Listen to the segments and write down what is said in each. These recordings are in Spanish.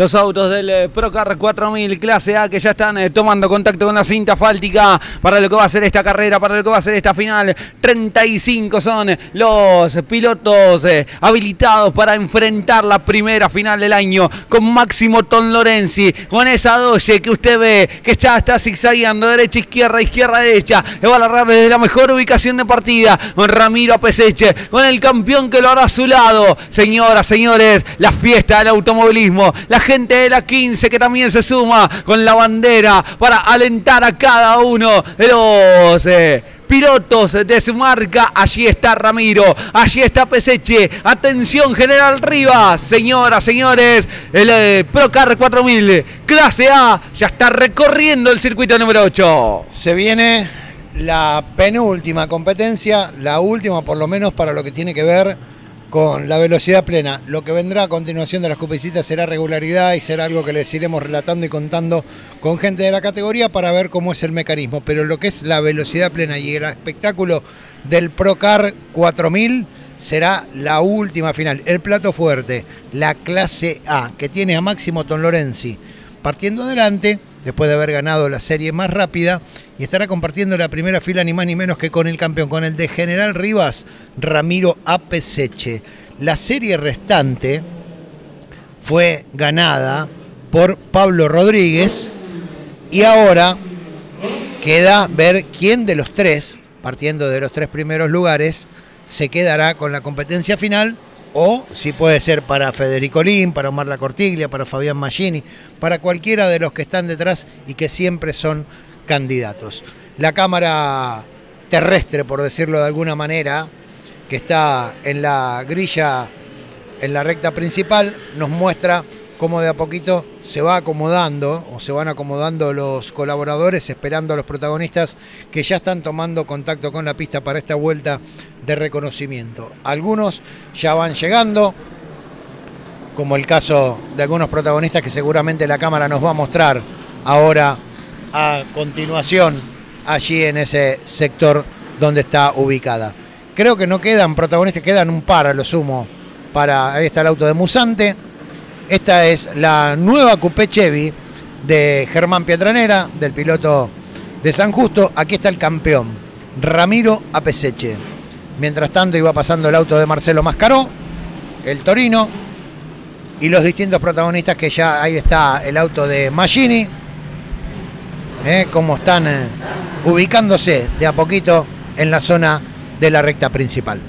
los autos del eh, Procar 4000 clase A que ya están eh, tomando contacto con la cinta fáltica para lo que va a ser esta carrera, para lo que va a ser esta final. 35 son los pilotos eh, habilitados para enfrentar la primera final del año con Máximo Ton Lorenzi, con esa doye que usted ve que ya está zigzagueando derecha, izquierda, izquierda, derecha. Le va a agarrar desde la mejor ubicación de partida con Ramiro Peseche, con el campeón que lo hará a su lado. Señoras, señores, la fiesta del automovilismo, la gente de la 15 que también se suma con la bandera para alentar a cada uno de los... eh, pilotos de su marca. Allí está Ramiro, allí está Peseche. Atención, General Rivas. Señoras, señores, el eh, Procar 4000, clase A, ya está recorriendo el circuito número 8. Se viene la penúltima competencia, la última por lo menos para lo que tiene que ver con la velocidad plena. Lo que vendrá a continuación de las cupecitas será regularidad y será algo que les iremos relatando y contando con gente de la categoría para ver cómo es el mecanismo. Pero lo que es la velocidad plena y el espectáculo del Procar 4000 será la última final. El plato fuerte, la clase A, que tiene a Máximo Ton Lorenzi partiendo adelante, después de haber ganado la serie más rápida, y estará compartiendo la primera fila ni más ni menos que con el campeón, con el de General Rivas, Ramiro Apeseche. La serie restante fue ganada por Pablo Rodríguez y ahora queda ver quién de los tres, partiendo de los tres primeros lugares, se quedará con la competencia final o si puede ser para Federico Lim, para Omar La Cortiglia, para Fabián Maggini, para cualquiera de los que están detrás y que siempre son candidatos. La cámara terrestre, por decirlo de alguna manera, que está en la grilla, en la recta principal, nos muestra cómo de a poquito se va acomodando o se van acomodando los colaboradores esperando a los protagonistas que ya están tomando contacto con la pista para esta vuelta de reconocimiento. Algunos ya van llegando, como el caso de algunos protagonistas que seguramente la cámara nos va a mostrar ahora a continuación allí en ese sector donde está ubicada. Creo que no quedan protagonistas, quedan un par a lo sumo para ahí está el auto de Musante. Esta es la nueva Coupé Chevy de Germán Pietranera, del piloto de San Justo. Aquí está el campeón, Ramiro Apeseche. Mientras tanto iba pasando el auto de Marcelo Mascaró, el Torino y los distintos protagonistas que ya ahí está el auto de Maggini, ¿eh? cómo están eh, ubicándose de a poquito en la zona de la recta principal.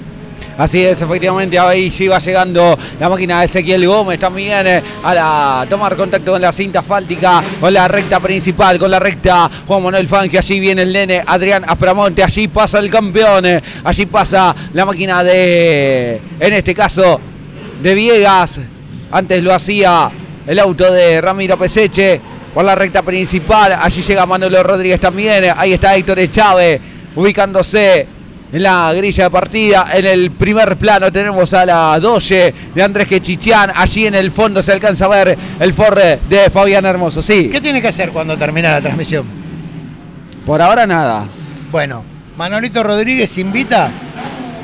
Así es, efectivamente, ahí sí va llegando la máquina de Ezequiel Gómez también eh, a la, tomar contacto con la cinta asfáltica, con la recta principal, con la recta Juan Manuel Fange, allí viene el nene Adrián Aspramonte, allí pasa el campeón, eh, allí pasa la máquina de, en este caso, de Viegas, antes lo hacía el auto de Ramiro Peseche por la recta principal, allí llega Manolo Rodríguez también, ahí está Héctor Echave ubicándose en la grilla de partida. En el primer plano tenemos a la Doye de Andrés Quechichián. Allí en el fondo se alcanza a ver el Ford de Fabián Hermoso. Sí. ¿Qué tiene que hacer cuando termina la transmisión? Por ahora nada. Bueno, Manolito Rodríguez invita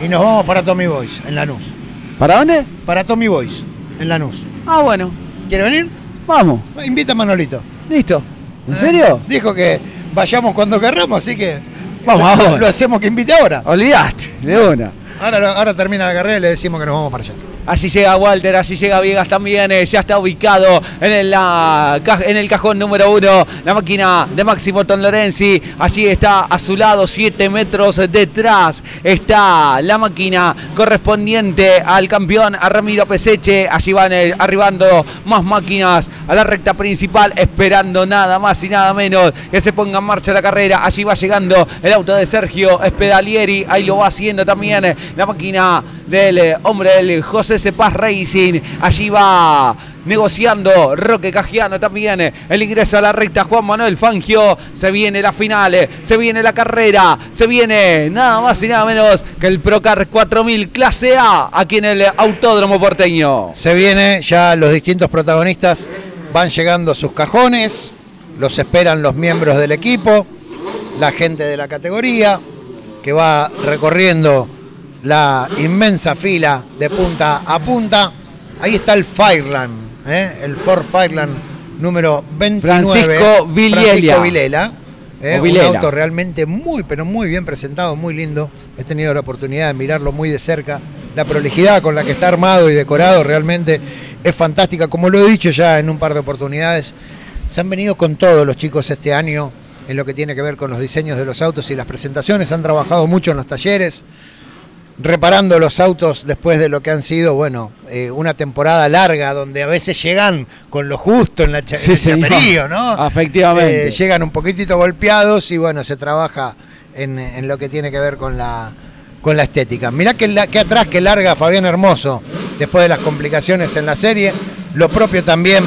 y nos vamos para Tommy Boys en Lanús. ¿Para dónde? Para Tommy Boys en Lanús. Ah, bueno. ¿Quiere venir? Vamos. Invita a Manolito. Listo. ¿En Eh, serio? Dijo que vayamos cuando querramos, así que Vamos lo, ahora. lo hacemos que invite ahora. Olvidaste, de una. Ahora, ahora termina la carrera y le decimos que nos vamos para allá. Allí llega Walter, allí llega Viegas también, eh, ya está ubicado en el, cajón número uno, la máquina de Máximo Ton Lorenzi, allí está a su lado, 7 metros detrás, está la máquina correspondiente al campeón, a Ramiro Peseche, allí van eh, arribando más máquinas a la recta principal, esperando nada más y nada menos que se ponga en marcha la carrera, allí va llegando el auto de Sergio Espedalieri, ahí lo va haciendo también eh, la máquina del hombre del José Cepaz Racing. Allí va negociando Roque Cagiano también. El ingreso a la recta Juan Manuel Fangio. Se viene la final, se viene la carrera, se viene nada más y nada menos que el Procar 4000 clase A aquí en el Autódromo Porteño. Se viene, ya los distintos protagonistas van llegando a sus cajones, los esperan los miembros del equipo, la gente de la categoría, que va recorriendo la inmensa fila de punta a punta. Ahí está el Fireland, ¿eh? el Ford Fireland número 29. Francisco Vilela. Francisco Vilela. ¿eh? Un auto realmente muy, pero muy bien presentado, muy lindo. He tenido la oportunidad de mirarlo muy de cerca. La prolijidad con la que está armado y decorado realmente es fantástica. Como lo he dicho ya en un par de oportunidades, se han venido con todos los chicos este año en lo que tiene que ver con los diseños de los autos y las presentaciones. Han trabajado mucho en los talleres reparando los autos después de lo que han sido, bueno, eh, una temporada larga donde a veces llegan con lo justo en, la cha- en el chaperío, ¿no? Efectivamente. Eh, llegan un poquitito golpeados y bueno, se trabaja en, en lo que tiene que ver con la, con la estética. Mirá que, la, que atrás que larga Fabián Hermoso después de las complicaciones en la serie. Lo propio también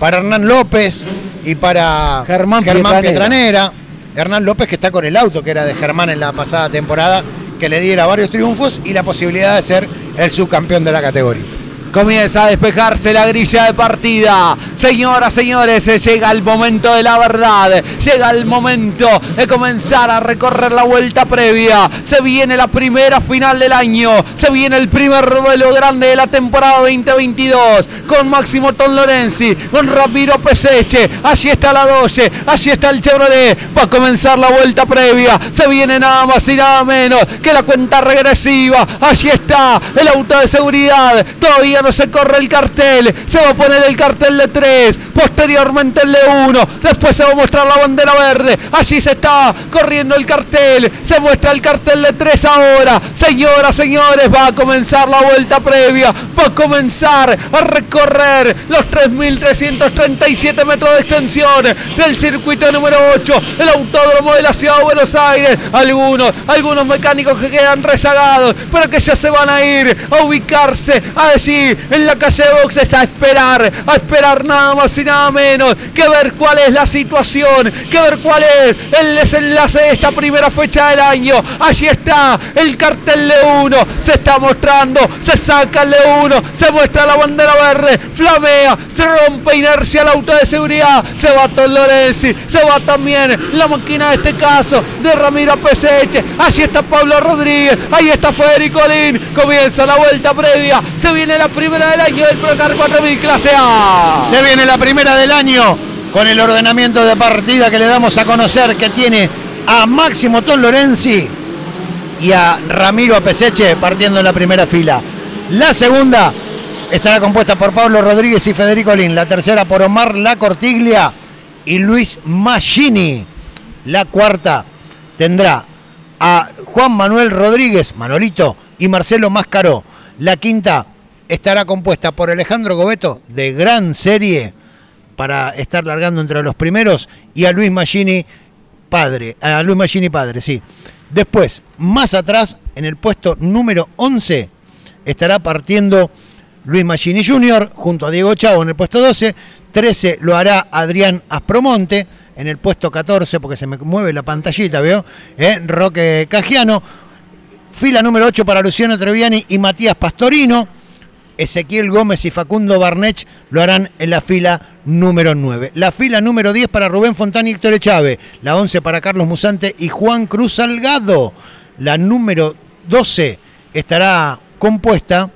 para Hernán López y para Germán Pietranera. Pietranera. Hernán López que está con el auto que era de Germán en la pasada temporada, que le diera varios triunfos y la posibilidad de ser el subcampeón de la categoría. Comienza a despejarse la grilla de partida. Señoras, señores, eh, llega el momento de la verdad. Llega el momento de comenzar a recorrer la vuelta previa. Se viene la primera final del año. Se viene el primer vuelo grande de la temporada 2022. Con Máximo Ton Lorenzi, con Ramiro Peseche. Allí está la Doge, allí está el Chevrolet. Va a comenzar la vuelta previa. Se viene nada más y nada menos que la cuenta regresiva. Allí está el auto de seguridad. Todavía no se corre el cartel. Se va a poner el cartel de 3. Posteriormente el de 1. Después se va a mostrar la bandera verde. Allí se está corriendo el cartel. Se muestra el cartel de 3 ahora. Señoras, señores, va a comenzar la vuelta previa. Va a comenzar a recorrer los 3.337 metros de extensión del circuito número 8. El autódromo de la ciudad de Buenos Aires. Algunos, algunos mecánicos que quedan rezagados, pero que ya se van a ir a ubicarse allí en la calle de boxes a esperar, a esperar nada más y nada menos que ver cuál es la situación, que ver cuál es el desenlace de esta primera fecha del año. Allí está el cartel de uno, se está mostrando, se saca el de uno, se muestra la bandera verde, flamea, se rompe inercia el auto de seguridad, se va Tom Lorenzi, se va también la máquina de este caso de Ramiro Peseche, allí está Pablo Rodríguez, ahí está Federico Lin, comienza la vuelta previa, se viene la primera del año del Procar 4000 clase A. Se viene la primera del año con el ordenamiento de partida que le damos a conocer que tiene a Máximo Ton Lorenzi y a Ramiro Peseche partiendo en la primera fila. La segunda estará compuesta por Pablo Rodríguez y Federico Lin. La tercera por Omar La Cortiglia y Luis Maggini. La cuarta tendrá a Juan Manuel Rodríguez, Manolito y Marcelo Máscaro. La quinta estará compuesta por Alejandro Gobeto de gran serie para estar largando entre los primeros y a Luis Maggini padre, a Luis Maggini padre, sí. Después, más atrás, en el puesto número 11, estará partiendo Luis Maggini Jr. junto a Diego Chavo en el puesto 12. 13 lo hará Adrián Aspromonte en el puesto 14, porque se me mueve la pantallita, ¿veo? ¿Eh? Roque Cagiano. Fila número 8 para Luciano Treviani y Matías Pastorino. Ezequiel Gómez y Facundo Barnech lo harán en la fila número 9. La fila número 10 para Rubén Fontana y Héctor Echave. La 11 para Carlos Musante y Juan Cruz Salgado. La número 12 estará compuesta,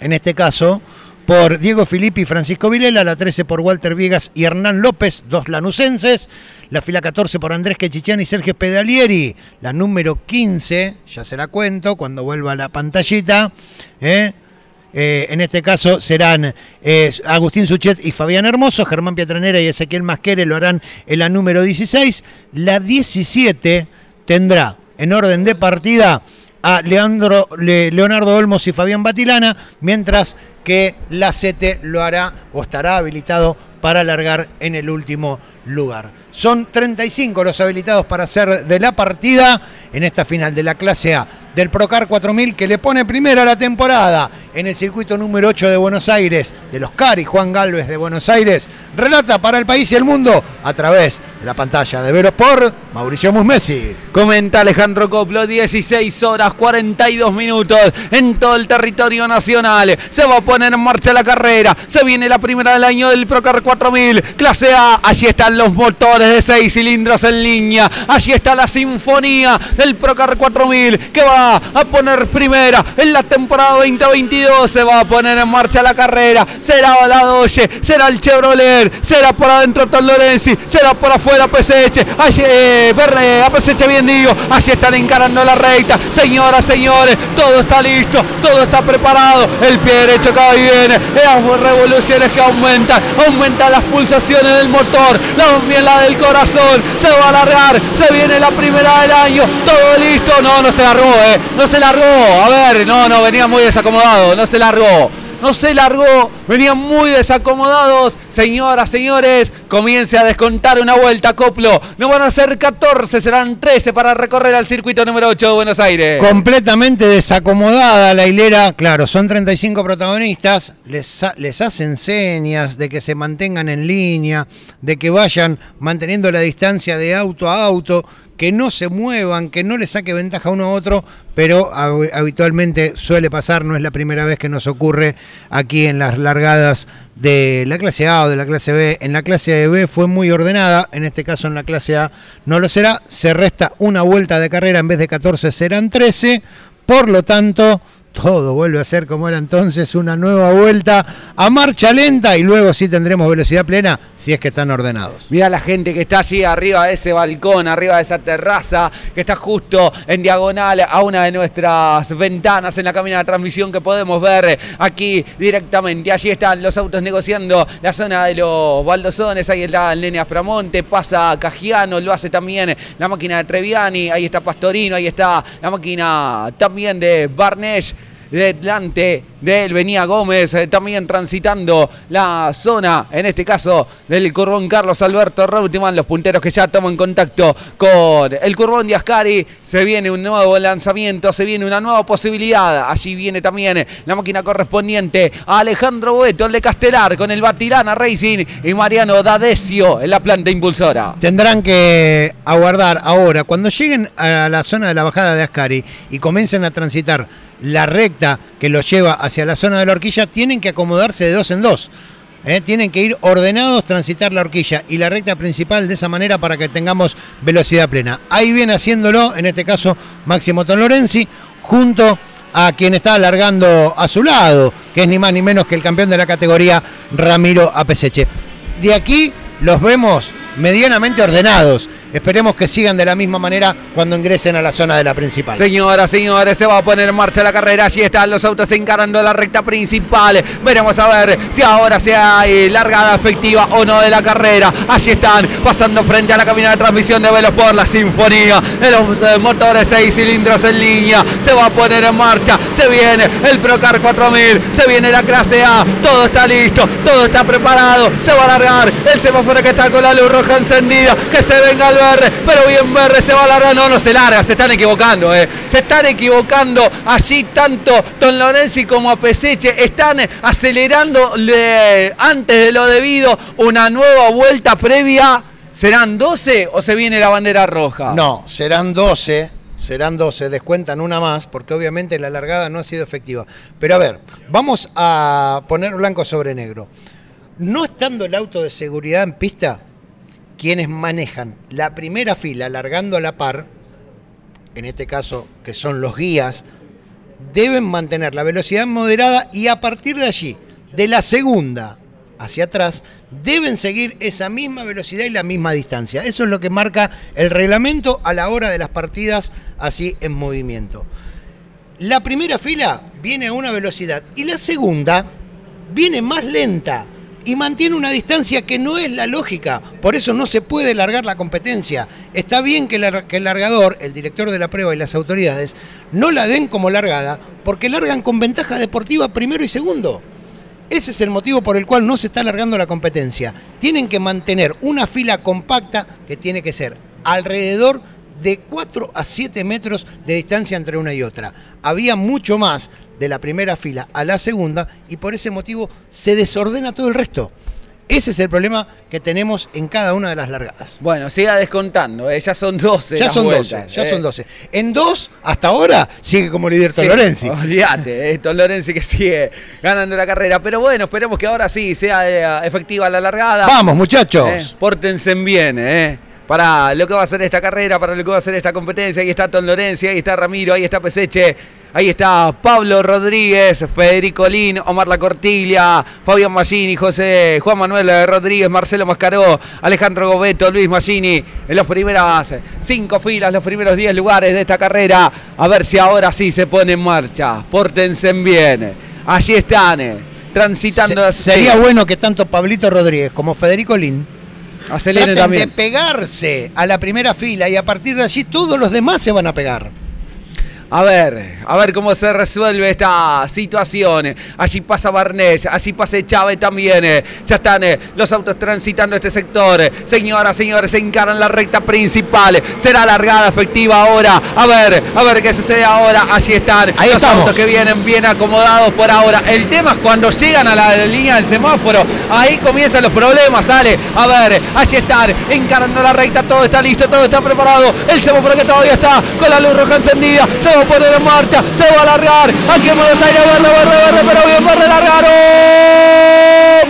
en este caso, por Diego Filippi y Francisco Vilela, la 13 por Walter Viegas y Hernán López, dos lanucenses, la fila 14 por Andrés Quechichán y Sergio Pedalieri, la número 15, ya se la cuento cuando vuelva la pantallita, ¿eh? Eh, en este caso serán eh, Agustín Suchet y Fabián Hermoso, Germán Pietranera y Ezequiel Masquere lo harán en la número 16. La 17 tendrá en orden de partida a Leandro, Le- Leonardo Olmos y Fabián Batilana, mientras que la 7 lo hará o estará habilitado para alargar en el último lugar. Son 35 los habilitados para hacer de la partida en esta final de la clase A del Procar 4000 que le pone primera la temporada en el circuito número 8 de Buenos Aires, de los Cari, Juan Galvez de Buenos Aires, relata para el país y el mundo a través de la pantalla de Vero por Mauricio Musmesi. Comenta Alejandro Coplo, 16 horas 42 minutos en todo el territorio nacional. Se va a poner en marcha la carrera. Se viene la primera del año del Procar 4000. Clase A, allí están los motores de 6 cilindros en línea. Allí está la sinfonía del Procar 4000 que va a poner primera en la temporada 2022. Se va a poner en marcha la carrera. Será la Doge, será el Chevrolet, será por adentro Lorenzi, será por afuera Peseche. Allí, eh, a Peseche bien digo. Allí están encarando la recta. Señoras, señores, todo está listo, todo está preparado. El pie derecho cada viene. Las revoluciones que aumentan, aumentan las pulsaciones del motor, también la del corazón. Se va a alargar, se viene la primera del año. Todo listo. No, no se largó, eh. No se largó. A ver, no, no, venía muy desacomodado. No se largó no se largó, venían muy desacomodados. Señoras, señores, comience a descontar una vuelta, Coplo. No van a ser 14, serán 13 para recorrer al circuito número 8 de Buenos Aires. Completamente desacomodada la hilera, claro, son 35 protagonistas, les, les hacen señas de que se mantengan en línea, de que vayan manteniendo la distancia de auto a auto, que no se muevan, que no le saque ventaja uno a otro, pero habitualmente suele pasar, no es la primera vez que nos ocurre aquí en las largadas de la clase A o de la clase B. En la clase B fue muy ordenada, en este caso en la clase A no lo será, se resta una vuelta de carrera, en vez de 14 serán 13, por lo tanto todo vuelve a ser como era entonces, una nueva vuelta a marcha lenta y luego sí tendremos velocidad plena si es que están ordenados. Mira la gente que está allí arriba de ese balcón, arriba de esa terraza, que está justo en diagonal a una de nuestras ventanas en la cabina de transmisión que podemos ver aquí directamente. Allí están los autos negociando la zona de los baldosones, ahí está el nene Aframonte, pasa Cagiano, lo hace también la máquina de Treviani, ahí está Pastorino, ahí está la máquina también de Barnesh delante de él venía Gómez, eh, también transitando la zona, en este caso del curvón Carlos Alberto Reutemann, los punteros que ya toman contacto con el curvón de Ascari, se viene un nuevo lanzamiento, se viene una nueva posibilidad, allí viene también la máquina correspondiente a Alejandro Bueto, el de Castelar, con el Batirana Racing y Mariano Dadecio en la planta impulsora. Tendrán que aguardar ahora, cuando lleguen a la zona de la bajada de Ascari y comiencen a transitar la recta que los lleva hacia la zona de la horquilla, tienen que acomodarse de dos en dos. ¿eh? Tienen que ir ordenados, transitar la horquilla y la recta principal de esa manera para que tengamos velocidad plena. Ahí viene haciéndolo, en este caso, Máximo Ton Lorenzi, junto a quien está alargando a su lado, que es ni más ni menos que el campeón de la categoría, Ramiro Apeseche. De aquí los vemos medianamente ordenados. Esperemos que sigan de la misma manera cuando ingresen a la zona de la principal. Señoras, señores, se va a poner en marcha la carrera. Allí están los autos encarando la recta principal. Veremos a ver si ahora se hay largada efectiva o no de la carrera. Allí están pasando frente a la cabina de transmisión de Velos por la Sinfonía los motores 6 cilindros en línea. Se va a poner en marcha. Se viene el Procar 4000. Se viene la clase A. Todo está listo. Todo está preparado. Se va a largar el semáforo que está con la luz roja encendida. Que se venga el pero bien verde se va a largar. No, no se larga, se están equivocando, eh. Se están equivocando allí tanto Don Lorenzi como a Peseche. Están acelerando antes de lo debido una nueva vuelta previa. ¿Serán 12 o se viene la bandera roja? No, serán 12 serán 12, descuentan una más, porque obviamente la largada no ha sido efectiva. Pero a ver, vamos a poner blanco sobre negro. No estando el auto de seguridad en pista, quienes manejan la primera fila largando a la par, en este caso que son los guías, deben mantener la velocidad moderada y a partir de allí, de la segunda hacia atrás, deben seguir esa misma velocidad y la misma distancia. Eso es lo que marca el reglamento a la hora de las partidas así en movimiento. La primera fila viene a una velocidad y la segunda viene más lenta y mantiene una distancia que no es la lógica. Por eso no se puede largar la competencia. Está bien que, el largador, el director de la prueba y las autoridades no la den como largada porque largan con ventaja deportiva primero y segundo. Ese es el motivo por el cual no se está alargando la competencia. Tienen que mantener una fila compacta que tiene que ser alrededor de 4 a 7 metros de distancia entre una y otra. Había mucho más de la primera fila a la segunda y por ese motivo se desordena todo el resto. Ese es el problema que tenemos en cada una de las largadas. Bueno, siga descontando, ¿eh? ya son 12. Ya son 12, ya son 12. ¿eh? En dos, hasta ahora, sigue como líder sí, Lorenzi. Olvídate, eh, Lorenzi que sigue ganando la carrera. Pero bueno, esperemos que ahora sí sea eh, efectiva la largada. Vamos, muchachos. Pórtense bien, ¿eh? Para lo que va a ser esta carrera, para lo que va a ser esta competencia. Ahí está Ton Lorenzi, ahí está Ramiro, ahí está Peseche. Ahí está Pablo Rodríguez, Federico Lin, Omar La Cortilla, Fabián Maggini, José Juan Manuel Rodríguez, Marcelo Mascaró, Alejandro Gobeto, Luis Maggini en las primeras cinco filas, los primeros diez lugares de esta carrera. A ver si ahora sí se pone en marcha. Pórtense bien. Allí están, transitando. Se- sería bueno que tanto Pablito Rodríguez como Federico Lin Traten también. de pegarse a la primera fila y a partir de allí todos los demás se van a pegar. A ver, a ver cómo se resuelve esta situación. Allí pasa Barnés, allí pasa Chávez también. eh. Ya están eh, los autos transitando este sector. Señoras, señores, se encaran la recta principal. Será largada efectiva ahora. A ver, a ver qué sucede ahora. Allí están Ahí los estamos. autos que vienen bien acomodados por ahora. El tema es cuando llegan a la línea del semáforo. Ahí comienzan los problemas, sale. A ver, allí están, encarando la recta. Todo está listo, todo está preparado. El semáforo que todavía está con la luz roja encendida. Se a poner en marcha, se va a alargar. Aquí en Buenos Aires, verde, verde, pero bien, verde, largaron.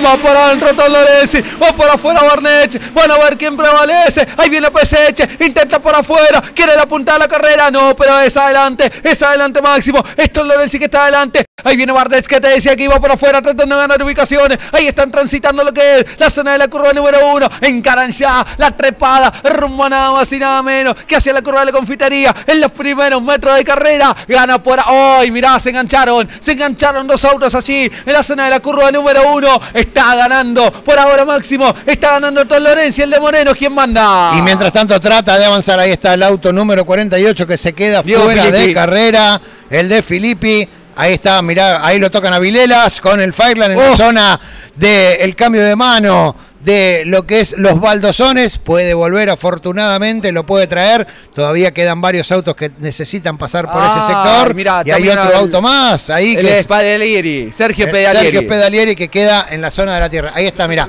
Va por adentro Tom Lorenzi, va por afuera Barnech. Van a ver quién prevalece. Ahí viene Peseche, intenta por afuera, quiere la punta de la carrera. No, pero es adelante, es adelante máximo. Esto es Lorenzi que está adelante. Ahí viene Barnech que te decía que iba por afuera tratando de ganar ubicaciones. Ahí están transitando lo que es la zona de la curva número uno. Encaran ya la trepada rumbo a nada más y nada menos que hacia la curva de la confitería. En los primeros metros de carrera gana por. ¡Ay, mirá! Se engancharon. Se engancharon dos autos allí en la zona de la curva número uno. Ganando por ahora máximo. Está ganando Tom Lorenzi, el de Moreno. ¿Quién manda? Y mientras tanto trata de avanzar. Ahí está el auto número 48 que se queda Diego fuera de carrera. El de Filippi. Ahí está, mirá, ahí lo tocan a Vilelas con el Fireland en la Oh. zona del cambio de mano de lo que es los baldosones. Puede volver afortunadamente, lo puede traer. Todavía quedan varios autos que necesitan pasar por ese Ah, sector. mirá, y hay otro auto más ahí El que es Pedalieri, Sergio Eh, Pedalieri. Sergio Pedalieri que queda en la zona de la tierra. Ahí está, mirá.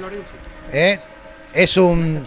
Eh, es un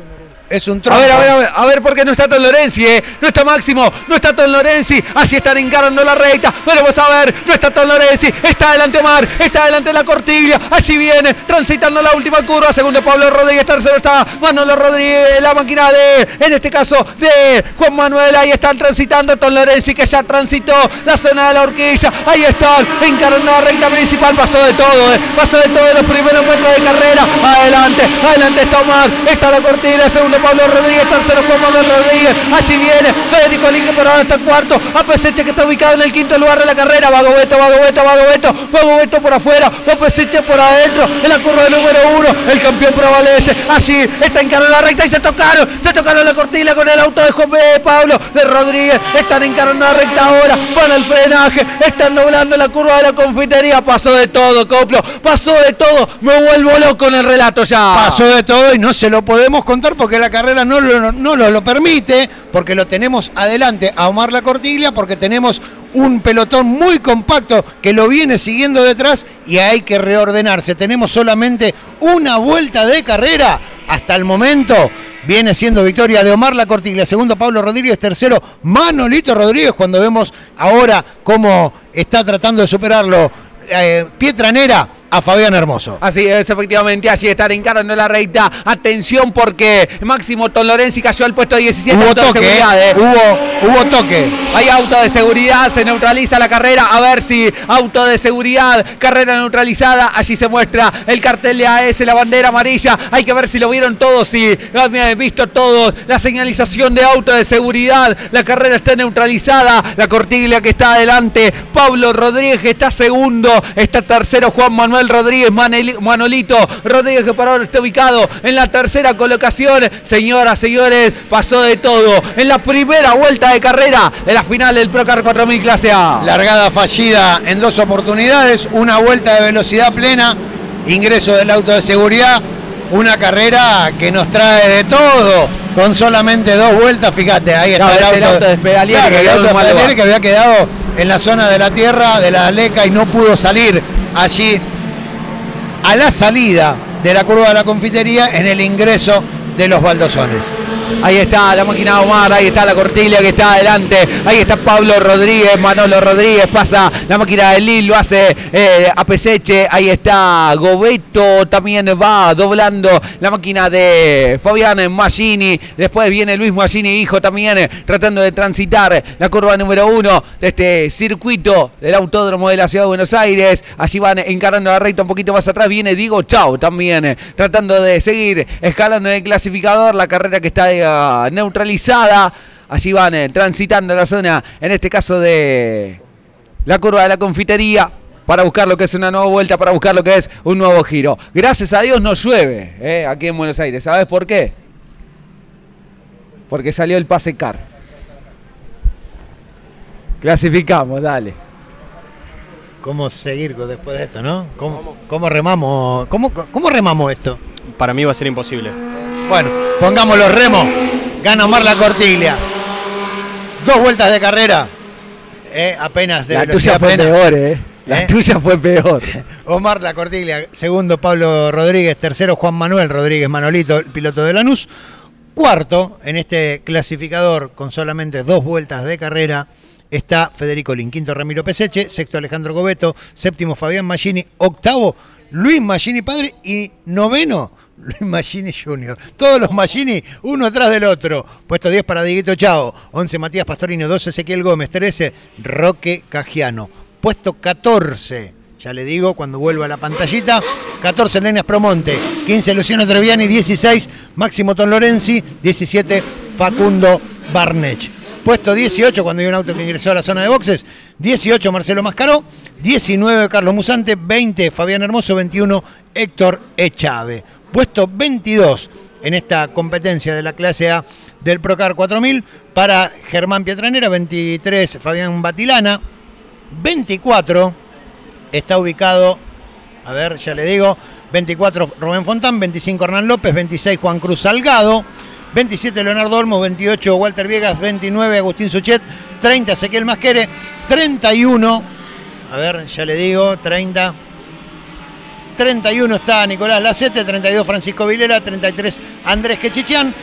es un A tronco. ver, a ver, a ver, a ver por qué no está Tom Lorenzi, eh. No está Máximo, no está Tom Lorenzi. Así están encarando la recta. Pero vamos a ver, no está Tom Lorenzi. Está adelante Omar, está adelante la cortilla. Allí viene, transitando la última curva. Segundo Pablo Rodríguez, tercero está Manolo Rodríguez, la máquina de, en este caso, de Juan Manuel. Ahí están transitando Tom Lorenzi, que ya transitó la zona de la horquilla. Ahí están, encarando la recta principal. Pasó de todo, eh. Pasó de todo en los primeros metros de carrera. Adelante, adelante está Omar, está la cortilla, segundo Pablo Rodríguez, tercero Juan Manuel Rodríguez, allí viene Federico Lique, pero ahora está cuarto, a Peseche que está ubicado en el quinto lugar de la carrera, va Gobeto, va Gobeto, va Gobeto, va Gobeto por afuera, va Peseche por adentro, en la curva número uno, el campeón prevalece, allí está encarando la recta y se tocaron, se tocaron la cortila con el auto de Juan de Pablo, de Rodríguez, están encarando la recta ahora, van al frenaje, están doblando la curva de la confitería, pasó de todo, Coplo, pasó de todo, me vuelvo loco en el relato ya. Pasó de todo y no se lo podemos contar porque la carrera no lo, no lo, lo permite, porque lo tenemos adelante a Omar La Cortiglia, porque tenemos un pelotón muy compacto que lo viene siguiendo detrás y hay que reordenarse. Tenemos solamente una vuelta de carrera hasta el momento. Viene siendo victoria de Omar La Cortiglia, segundo Pablo Rodríguez, tercero Manolito Rodríguez, cuando vemos ahora cómo está tratando de superarlo eh, Pietranera a Fabián Hermoso. Así es, efectivamente, allí están encarando la recta. Atención porque Máximo Tom Lorenzi cayó al puesto 17 Hubo auto de toque, seguridad, eh, hubo, hubo toque. Hay auto de seguridad, se neutraliza la carrera. A ver si auto de seguridad, carrera neutralizada. Allí se muestra el cartel de AS, la bandera amarilla. Hay que ver si lo vieron todos, si han visto todos. La señalización de auto de seguridad. La carrera está neutralizada. La cortiglia que está adelante. Pablo Rodríguez está segundo. Está tercero Juan Manuel Rodríguez, Manolito Rodríguez que por ahora está ubicado en la tercera colocación. Señoras, señores, pasó de todo. En la primera vuelta de carrera de la final del Procar 4000 Clase A. Largada fallida en dos oportunidades, una vuelta de velocidad plena, ingreso del auto de seguridad, una carrera que nos trae de todo, con solamente dos vueltas, fíjate, ahí está Claro, es el auto de Claro, que el auto de Pedalieri lugar. que había quedado en la zona de la tierra, de la leca y no pudo salir allí a la salida de la curva de la confitería en el ingreso de los baldosones. Ahí está la máquina de Omar, ahí está la cortilia que está adelante, ahí está Pablo Rodríguez, Manolo Rodríguez, pasa la máquina de Lil, lo hace eh, a Peseche, ahí está Gobeto, también va doblando la máquina de Fabián Maggini, después viene Luis Maggini, hijo también, eh, tratando de transitar la curva número uno de este circuito del autódromo de la ciudad de Buenos Aires, allí van encarando la recta un poquito más atrás, viene Diego Chau también, eh, tratando de seguir escalando en el clasificador, la carrera que está neutralizada. Allí van eh, transitando la zona, en este caso de la curva de la confitería, para buscar lo que es una nueva vuelta, para buscar lo que es un nuevo giro. Gracias a Dios no llueve eh, aquí en Buenos Aires. ¿Sabes por qué? Porque salió el pase car. Clasificamos, dale. ¿Cómo seguir después de esto, no? ¿Cómo, cómo remamos? ¿Cómo, ¿Cómo remamos esto? Para mí va a ser imposible. Bueno, pongamos los remos. Gana Omar la Cortiglia. Dos vueltas de carrera. Eh, apenas de La tuya fue peor, eh. La ¿Eh? tuya fue peor. Omar La Cortiglia. Segundo, Pablo Rodríguez. Tercero, Juan Manuel Rodríguez Manolito, el piloto de Lanús. Cuarto, en este clasificador con solamente dos vueltas de carrera, está Federico Lin. Quinto, Ramiro Peseche. Sexto, Alejandro Gobeto. Séptimo, Fabián Maggini. Octavo, Luis Maggini padre. Y noveno, Luis Maggini Jr. Todos los Maggini, uno atrás del otro. Puesto 10 para Dieguito Chao. 11 Matías Pastorino. 12 Ezequiel Gómez. 13 Roque Cagiano. Puesto 14. Ya le digo, cuando vuelva a la pantallita. 14 Lenas Promonte. 15 Luciano Treviani. 16 Máximo Ton Lorenzi. 17 Facundo Barnech. Puesto 18 cuando hay un auto que ingresó a la zona de boxes. 18 Marcelo Mascaró. 19 Carlos Musante. 20 Fabián Hermoso. 21 Héctor Echave puesto 22 en esta competencia de la clase A del Procar 4000 para Germán Pietranera, 23 Fabián Batilana, 24 está ubicado, a ver, ya le digo, 24 Rubén Fontán, 25 Hernán López, 26 Juan Cruz Salgado, 27 Leonardo Olmos, 28 Walter Viegas, 29 Agustín Suchet, 30 Ezequiel Masquere, 31, a ver, ya le digo, 30 31 está Nicolás Lacete, 32 Francisco Vilera, 33 Andrés Quechichián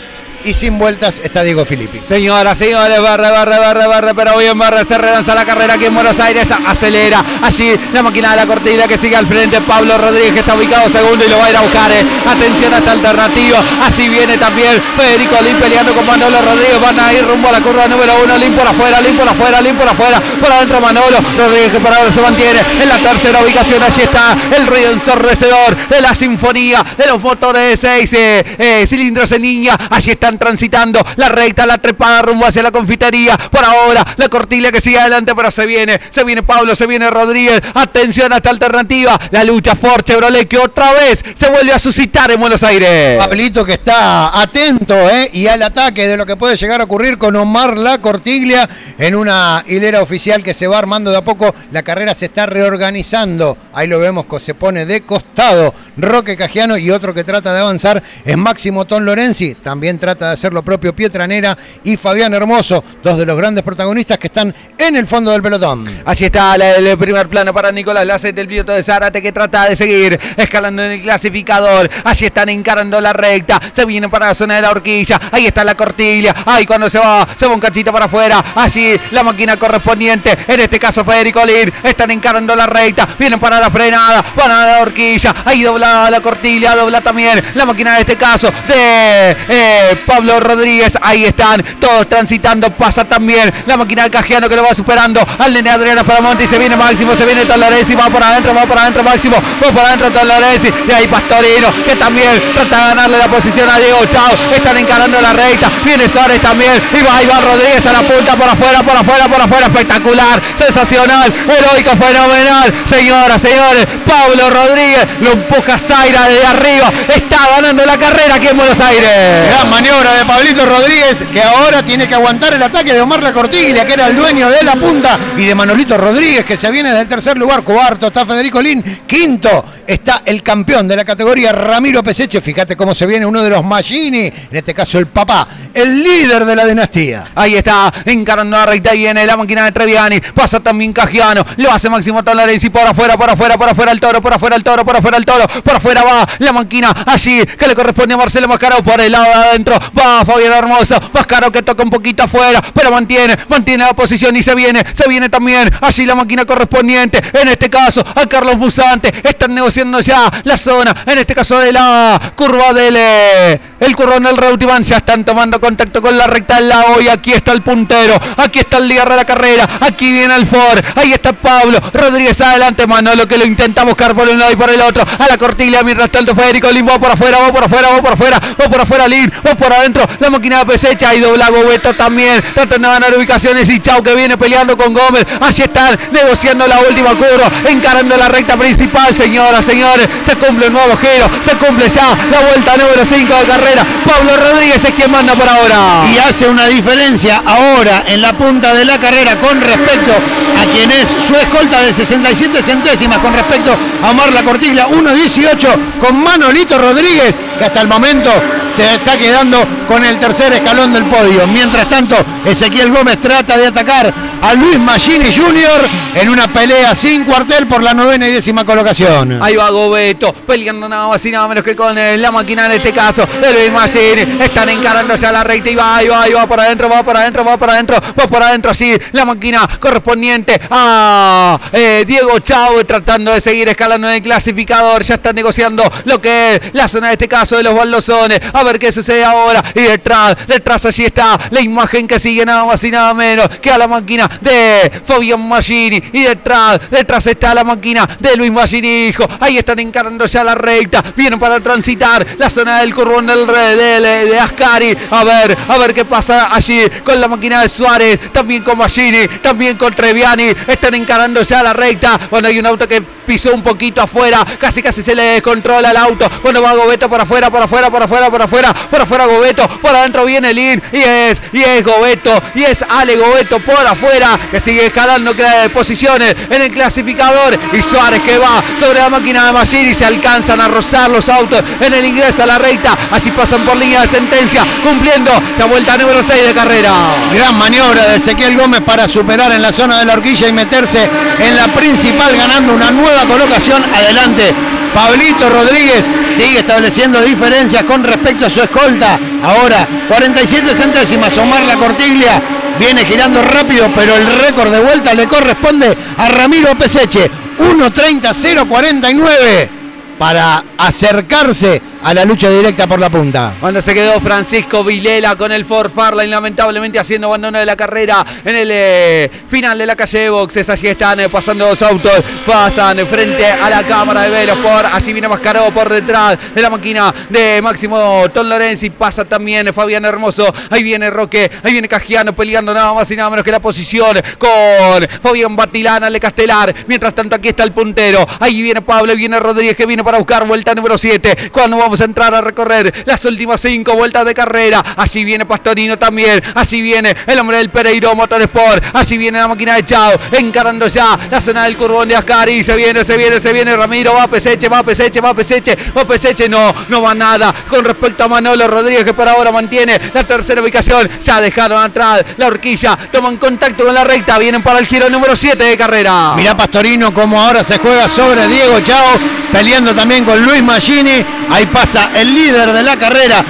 y sin vueltas está Diego Filippi. Señoras, señores, barre, barre, barre, barre, pero bien barre, se relanza la carrera aquí en Buenos Aires, acelera allí la máquina de la cortina que sigue al frente, Pablo Rodríguez está ubicado segundo y lo va a ir a buscar, eh. atención a esta alternativa, así viene también Federico Lin peleando con Manolo Rodríguez, van a ir rumbo a la curva número uno, Lin por afuera, Lin por afuera, Lin por afuera, por adentro Manolo Rodríguez que por ahora se mantiene en la tercera ubicación, allí está el ruido ensordecedor de la sinfonía de los motores de seis eh, eh, cilindros en niña, allí está transitando la recta, la trepada rumbo hacia la confitería. Por ahora, la cortilla que sigue adelante, pero se viene, se viene Pablo, se viene Rodríguez. Atención a esta alternativa. La lucha Ford Chevrolet que otra vez se vuelve a suscitar en Buenos Aires. Pablito que está atento ¿eh? y al ataque de lo que puede llegar a ocurrir con Omar La Cortiglia en una hilera oficial que se va armando de a poco. La carrera se está reorganizando. Ahí lo vemos que se pone de costado Roque Cagiano y otro que trata de avanzar es Máximo Ton Lorenzi. También trata de hacer lo propio Pietranera y Fabián Hermoso, dos de los grandes protagonistas que están en el fondo del pelotón. Así está el primer plano para Nicolás Lacete, el piloto de Zárate que trata de seguir escalando en el clasificador. Allí están encarando la recta, se viene para la zona de la horquilla. Ahí está la cortilla. Ahí cuando se va, se va un cachito para afuera. Allí la máquina correspondiente, en este caso Federico Lin, están encarando la recta, vienen para la frenada, van a la horquilla. Ahí dobla la cortilla, dobla también la máquina de este caso de eh, Pablo Rodríguez. Ahí están todos transitando. Pasa también la máquina de Cajiano que lo va superando al nene Adriano Paramonte se viene Máximo, se viene Tolaresi, va por adentro, va por adentro Máximo, va por adentro Tolaresi y ahí Pastorino que también trata de ganarle la posición a Diego Chao. Están encarando la recta, viene Suárez también y va Iván Rodríguez a la punta por afuera, por afuera, por afuera, espectacular, sensacional, heroico, fenomenal. Señoras, señores, Pablo Rodríguez lo empuja Zaira desde arriba, está ganando la carrera aquí en Buenos Aires. Gran maniobra de Pablito Rodríguez, que ahora tiene que aguantar el ataque de Omar La Cortiglia, que era el dueño de la punta, y de Manolito Rodríguez, que se viene del tercer lugar. Cuarto está Federico Lin. Quinto está el campeón de la categoría Ramiro Peseche. Fíjate cómo se viene uno de los Magini, en este caso el papá, el líder de la dinastía. Ahí está, encarando la recta y viene la máquina de Treviani. Pasa también Cajiano. Lo hace Máximo Tolares y por afuera, por afuera, por afuera el toro, por afuera el toro, por afuera el toro. Por afuera va la máquina allí que le corresponde a Marcelo Mascaro por el lado de adentro. Va Fabián Hermoso. Mascaro que toca un poquito afuera, pero mantiene, mantiene la posición y se viene, se viene también. Allí la máquina correspondiente. En este caso, a Carlos Busante. Están negociando ya la zona. En este caso de la curva del eh, el currón del Reutivan. Ya están tomando contacto con la recta del lado. Y aquí está el puntero. Aquí está el líder de la carrera. Aquí viene el Ford. Ahí está Pablo Rodríguez adelante. Manolo que lo intenta buscar por un lado y por el otro. A la cortilla mientras tanto Federico Lim va por afuera, va por afuera, va por afuera, va por afuera Lim, va por adentro. La máquina de pesecha y dobla Gobeto también. Tratando de ganar ubicaciones y Chau que viene peleando con Gómez. Así están negociando la última curva. Encarando la recta principal, señoras, señores. Se cumple un nuevo giro. Se cumple ya la vuelta número 5 de carrera. Pablo Rodríguez es quien manda por ahora. Y hace una diferencia ahora en la punta de la carrera con respecto a quien es su escolta de 67 centésimas con respecto a Omar La Cortiglia 1.18 con Manolito Rodríguez que hasta el momento se está quedando con el tercer escalón del podio. Mientras tanto, Ezequiel Gómez trata de atacar a Luis Magini Jr. en una pelea sin cuartel por la novena y décima colocación. Ahí va Gobeto, peleando nada más y nada menos que con eh, la máquina en este caso de Luis Magini. Están encarándose a la recta y va, ahí va, ahí va por adentro, va por adentro, va por adentro, va por adentro así. La máquina correspondiente a eh, Diego Chau tratando de seguir escalando en el clasificador. Ya están negociando lo que es la zona de este caso de los baldosones. A ver qué sucede ahora. Y detrás, detrás allí está la imagen que sigue nada más y nada menos que a la máquina de Fabián Magini. Y detrás, detrás está la máquina de Luis Magini, hijo. Ahí están encarándose a la recta. Vienen para transitar la zona del curvón del de, de, Ascari. A ver, a ver qué pasa allí con la máquina de Suárez. También con Magini, también con Treviani. Están encarándose a la recta. Bueno, hay un auto que pisó un poquito afuera. Casi casi se le descontrola el auto. Bueno, va Gobeto por afuera, por afuera, por afuera, por afuera, por afuera Gobeto. Por adentro viene Lin. Y es, y es Gobeto. Y es Ale Gobeto por afuera. Que sigue escalando posiciones en el clasificador. Y Suárez que va sobre la máquina de Magini. Se alcanzan a rozar los autos en el ingreso a la recta. Así pasan por línea de sentencia. Cumpliendo esa vuelta número 6 de carrera. Gran maniobra de Ezequiel Gómez para superar en la zona de la horquilla y meterse en la principal ganando una nueva colocación. Adelante Pablito Rodríguez sigue estableciendo diferencias con respecto a su escolta. Ahora 47 centésimas. Omar La Cortiglia viene girando rápido, pero el récord de vuelta le corresponde a Ramiro Peseche. 1.30.049 para acercarse a la lucha directa por la punta. Cuando se quedó Francisco Vilela con el Ford Farline, lamentablemente haciendo abandono de la carrera en el eh, final de la calle de boxes. Allí están eh, pasando dos autos, pasan frente a la cámara de Velos por allí viene Mascarado por detrás de la máquina de Máximo Ton Lorenzi. Pasa también Fabián Hermoso. Ahí viene Roque, ahí viene Cajiano peleando nada más y nada menos que la posición con Fabián Batilana de Castelar. Mientras tanto, aquí está el puntero. Ahí viene Pablo, viene Rodríguez que viene para buscar vuelta número 7. Cuando vamos a entrar a recorrer las últimas cinco vueltas de carrera. Así viene Pastorino también. Así viene el hombre del Pereiro Motorsport. Así viene la máquina de Chao. Encarando ya la zona del curbón de Ascari. Se viene, se viene, se viene Ramiro. Va Peseche, va Peseche, va Peseche. Va Peseche. No, no va nada. Con respecto a Manolo Rodríguez que por ahora mantiene la tercera ubicación. Ya dejaron atrás la horquilla. Toman contacto con la recta. Vienen para el giro número 7 de carrera. Mirá Pastorino como ahora se juega sobre Diego Chao. Peleando también con Luis Magini. Ahí pasa el líder de la carrera,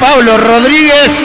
Pablo Rodríguez.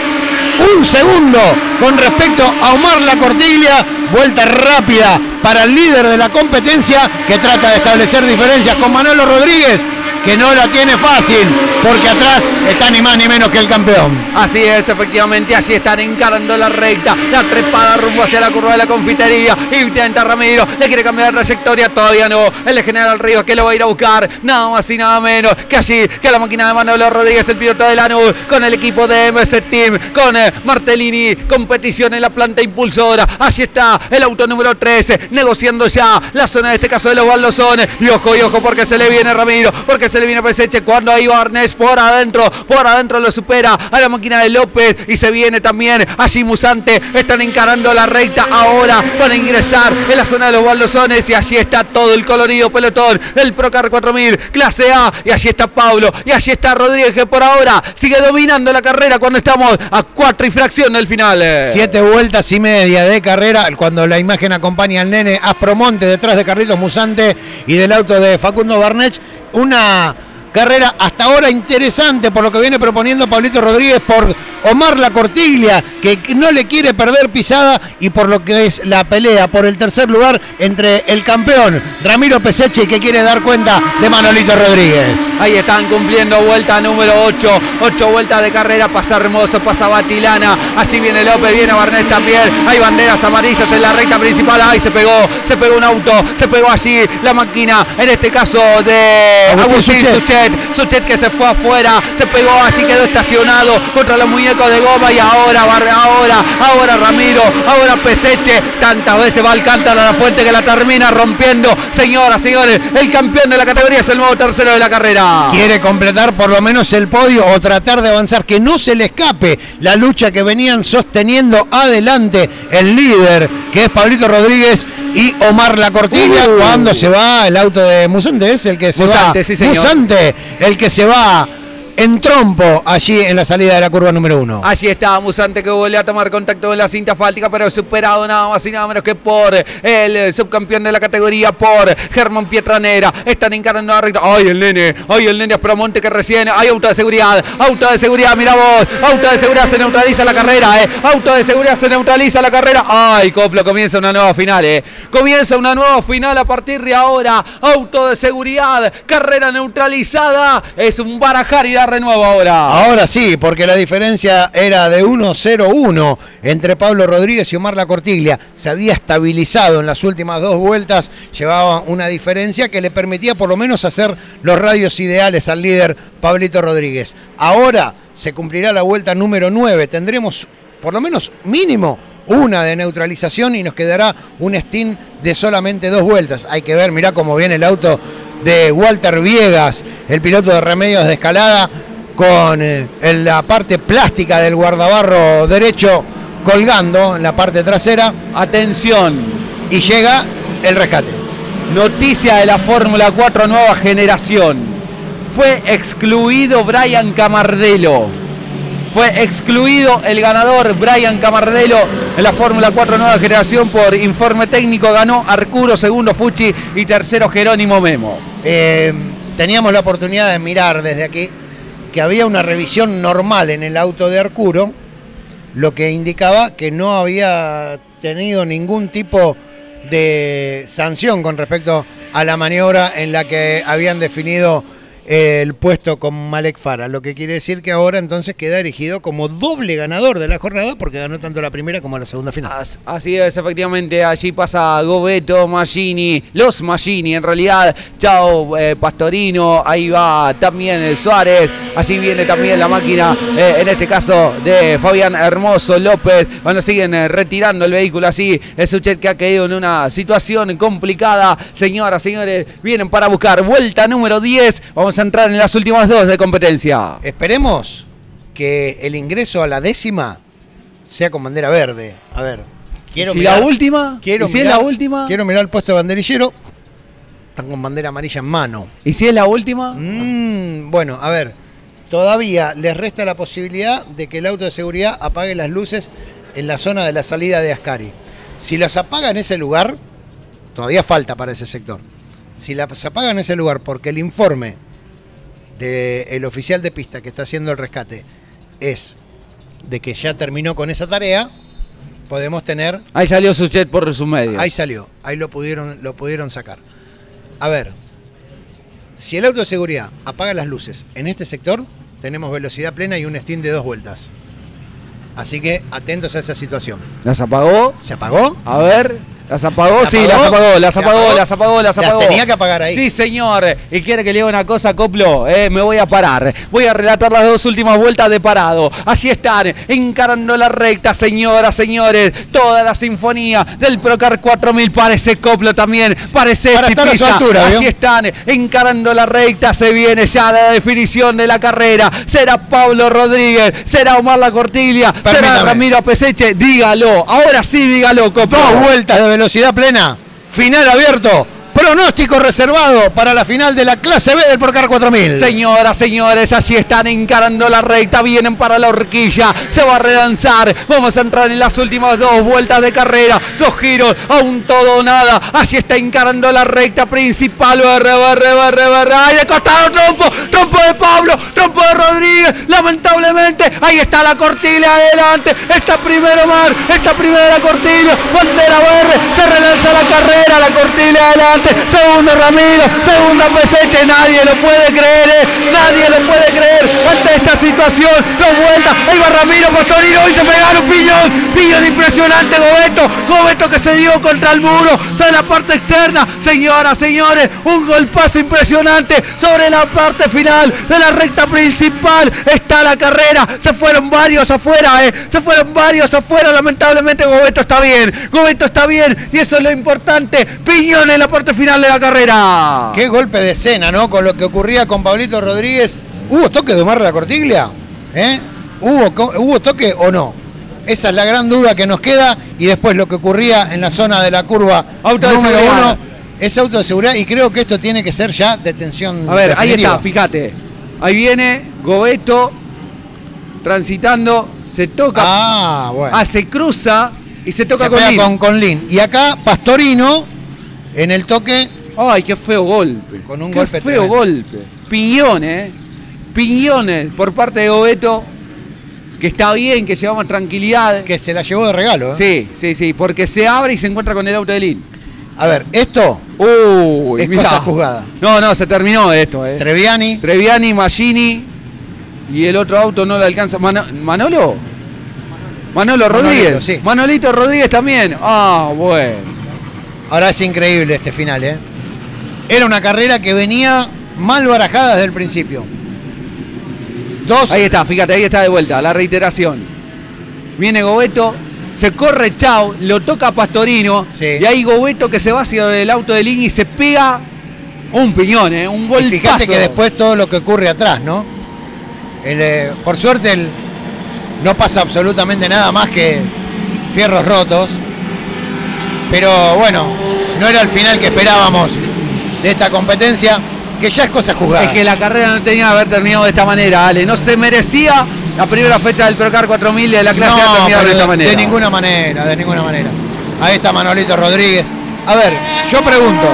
Un segundo con respecto a Omar La Cortiglia. Vuelta rápida para el líder de la competencia que trata de establecer diferencias con Manolo Rodríguez que no la tiene fácil, porque atrás está ni más ni menos que el campeón. Así es, efectivamente, allí están encarando la recta, la trepada rumbo hacia la curva de la confitería. Intenta Ramiro, le quiere cambiar la trayectoria, todavía no. El general Ríos que lo va a ir a buscar, nada más y nada menos que allí, que la máquina de Manolo Rodríguez, el piloto de Lanús, con el equipo de MS Team, con eh, Martellini, competición en la planta impulsora. Allí está el auto número 13, negociando ya la zona de este caso de los baldosones. Y ojo, y ojo, porque se le viene Ramiro, porque se le viene Peseche cuando ahí va Arnés por adentro, por adentro lo supera a la máquina de López y se viene también allí Musante, están encarando la recta ahora para ingresar en la zona de los baldosones y allí está todo el colorido pelotón del Procar 4000 clase A y allí está Pablo y allí está Rodríguez que por ahora sigue dominando la carrera cuando estamos a cuatro y fracción del final. Siete vueltas y media de carrera cuando la imagen acompaña al nene Aspromonte detrás de Carlitos Musante y del auto de Facundo Barnech una Carrera hasta ahora interesante por lo que viene proponiendo Pablito Rodríguez por Omar La Cortiglia, que no le quiere perder pisada y por lo que es la pelea por el tercer lugar entre el campeón Ramiro Peseche que quiere dar cuenta de Manolito Rodríguez. Ahí están cumpliendo vuelta número 8, 8 vueltas de carrera, pasa Hermoso, pasa Batilana, así viene López, viene Barnet también, hay banderas amarillas en la recta principal, ahí se pegó, se pegó un auto, se pegó allí la máquina, en este caso de Agustín, Suchet. Suchet, que se fue afuera, se pegó allí, quedó estacionado contra los de goma y ahora, ahora, ahora Ramiro, ahora Peseche, tantas veces va Alcántara a la fuente que la termina rompiendo, señoras, señores, el campeón de la categoría es el nuevo tercero de la carrera. Quiere completar por lo menos el podio o tratar de avanzar, que no se le escape la lucha que venían sosteniendo adelante el líder, que es Pablito Rodríguez y Omar La Cortilla uh. cuando se va el auto de Musante, es el que se va. Musante, el que se va en trompo allí en la salida de la curva número uno. Allí está Musante que vuelve a tomar contacto con la cinta fáltica, pero superado nada más y nada menos que por el subcampeón de la categoría, por Germán Pietranera. Están encarando la recta. ¡Ay, el nene! ¡Ay, el nene Aspromonte que recién! ¡Hay auto de seguridad! ¡Auto de seguridad! ¡Mira vos! ¡Auto de seguridad! Se neutraliza la carrera, ¿eh? ¡Auto de seguridad! Se neutraliza la carrera. ¡Ay, Coplo! Comienza una nueva final, ¿eh? Comienza una nueva final a partir de ahora. Auto de seguridad. Carrera neutralizada. Es un barajar y dar renuevo ahora. Ahora sí, porque la diferencia era de 1-0-1 entre Pablo Rodríguez y Omar La Cortiglia. Se había estabilizado en las últimas dos vueltas, llevaba una diferencia que le permitía por lo menos hacer los radios ideales al líder Pablito Rodríguez. Ahora se cumplirá la vuelta número 9, tendremos por lo menos mínimo una de neutralización y nos quedará un stint de solamente dos vueltas. Hay que ver, mirá cómo viene el auto de Walter Viegas, el piloto de remedios de escalada, con eh, la parte plástica del guardabarro derecho colgando en la parte trasera. Atención. Y llega el rescate. Noticia de la Fórmula 4 nueva generación. Fue excluido Brian Camardelo. Fue excluido el ganador Brian Camardelo en la Fórmula 4 nueva generación por informe técnico. Ganó Arcuro, segundo Fucci y tercero Jerónimo Memo. Eh, teníamos la oportunidad de mirar desde aquí que había una revisión normal en el auto de Arcuro, lo que indicaba que no había tenido ningún tipo de sanción con respecto a la maniobra en la que habían definido el puesto con Malek Fara, lo que quiere decir que ahora entonces queda erigido como doble ganador de la jornada porque ganó tanto la primera como la segunda final. Así es, efectivamente, allí pasa Gobeto, Magini, los Magini en realidad, Chao eh, Pastorino, ahí va también Suárez, allí viene también la máquina, eh, en este caso de Fabián Hermoso López, bueno, siguen eh, retirando el vehículo así, es un que ha caído en una situación complicada, señoras, señores, vienen para buscar vuelta número 10, vamos a entrar en las últimas dos de competencia. Esperemos que el ingreso a la décima sea con bandera verde. A ver, quiero si la última? Quiero si es la última? Quiero mirar el puesto de banderillero. Están con bandera amarilla en mano. ¿Y si es la última? Mm, bueno, a ver. Todavía les resta la posibilidad de que el auto de seguridad apague las luces en la zona de la salida de Ascari. Si los apaga en ese lugar, todavía falta para ese sector. Si las apaga en ese lugar porque el informe del oficial de pista que está haciendo el rescate es de que ya terminó con esa tarea, podemos tener. Ahí salió su jet por sus medios. Ahí salió, ahí lo pudieron, lo pudieron sacar. A ver, si el auto de seguridad apaga las luces en este sector, tenemos velocidad plena y un stint de dos vueltas. Así que atentos a esa situación. ¿Las apagó? ¿Se apagó? A ver. ¿Las apagó? Sí, las apagó, las apagó, las apagó, las apagó. tenía que apagar ahí. Sí, señor. Y quiere que le diga una cosa, Coplo. Eh, me voy a parar. Voy a relatar las dos últimas vueltas de parado. Allí están, encarando la recta, señoras, señores. Toda la sinfonía del Procar 4000. Parece Coplo también. Parece Para estar a su altura, Allí están, encarando la recta. Se viene ya la definición de la carrera. Será Pablo Rodríguez. Será Omar La Cortiglia. Será Ramiro Peseche. Dígalo. Ahora sí, dígalo, Coplo. Dos vueltas de velocidad plena. Final abierto. Pronóstico reservado para la final de la clase B del Porcar 4000. Señoras, señores, así están encarando la recta, vienen para la horquilla, se va a relanzar, vamos a entrar en las últimas dos vueltas de carrera, dos giros, aún todo nada, así está encarando la recta principal, barre, barre, barre, barre, ahí de costado trompo, trompo de Pablo, trompo de Rodríguez, lamentablemente, ahí está la cortilla adelante, está primero Mar, está primero la cortilla, bandera verde, se relanza la carrera, la cortilla adelante, segundo Ramiro, segunda Peseche, nadie lo puede creer, eh, nadie lo puede creer. Ante esta situación, dos vueltas, ahí va Ramiro Pastorino y se pegaron piñón, piñón impresionante Gobeto, Gobeto que se dio contra el muro, sobre la parte externa, señoras, señores, un golpazo impresionante sobre la parte final de la recta principal, está la carrera, se fueron varios afuera, eh, se fueron varios afuera, lamentablemente Gobeto está bien, Gobeto está bien. Y eso es lo importante, piñón en la parte final de la carrera. Qué golpe de escena, ¿no? Con lo que ocurría con Pablito Rodríguez. ¿Hubo toque de Omar la Cortiglia? ¿Eh? ¿Hubo, ¿Hubo toque o no? Esa es la gran duda que nos queda. Y después lo que ocurría en la zona de la curva Auto de número seguridad. uno es auto de seguridad. Y creo que esto tiene que ser ya detención. A ver, ahí está, fíjate. Ahí viene Gobeto transitando, se toca, Ah, bueno. ah, se cruza y se toca Se con Lin. con, con Lin. Y acá Pastorino en el toque. Ay, qué feo golpe. Con un qué golpe feo tremendo. golpe. Piñones, eh. Piñones por parte de Gobeto. Que está bien, que llevamos tranquilidad. Que se la llevó de regalo. ¿eh? Sí, sí, sí, porque se abre y se encuentra con el auto de Lin. A ver, esto, Uy, Es mirá. cosa juzgada. No, no, se terminó esto, eh. Treviani. Treviani, Magini y el otro auto no le alcanza. Mano- ¿Manolo? Manolo Rodríguez. Manolito, sí. Manolito Rodríguez también. Ah, bueno. Ahora es increíble este final, ¿eh? Era una carrera que venía mal barajada desde el principio. Dos. Ahí está, fíjate, ahí está de vuelta, la reiteración. Viene Gobeto, se corre Chao, lo toca Pastorino. Sí. Y ahí Gobeto que se va hacia el auto de Lin y se pega un piñón, ¿eh? un Y golpazo. fíjate que después todo lo que ocurre atrás, ¿no? El, eh, por suerte el- no pasa absolutamente nada más que fierros rotos. Pero bueno, no era el final que esperábamos de esta competencia, que ya es cosa juzgada. Es que la carrera no tenía que haber terminado de esta manera, Ale. No se merecía la primera fecha del Procar 4000 de la clase No, de esta manera. de ninguna manera, de ninguna manera. Ahí está Manolito Rodríguez. A ver, yo pregunto.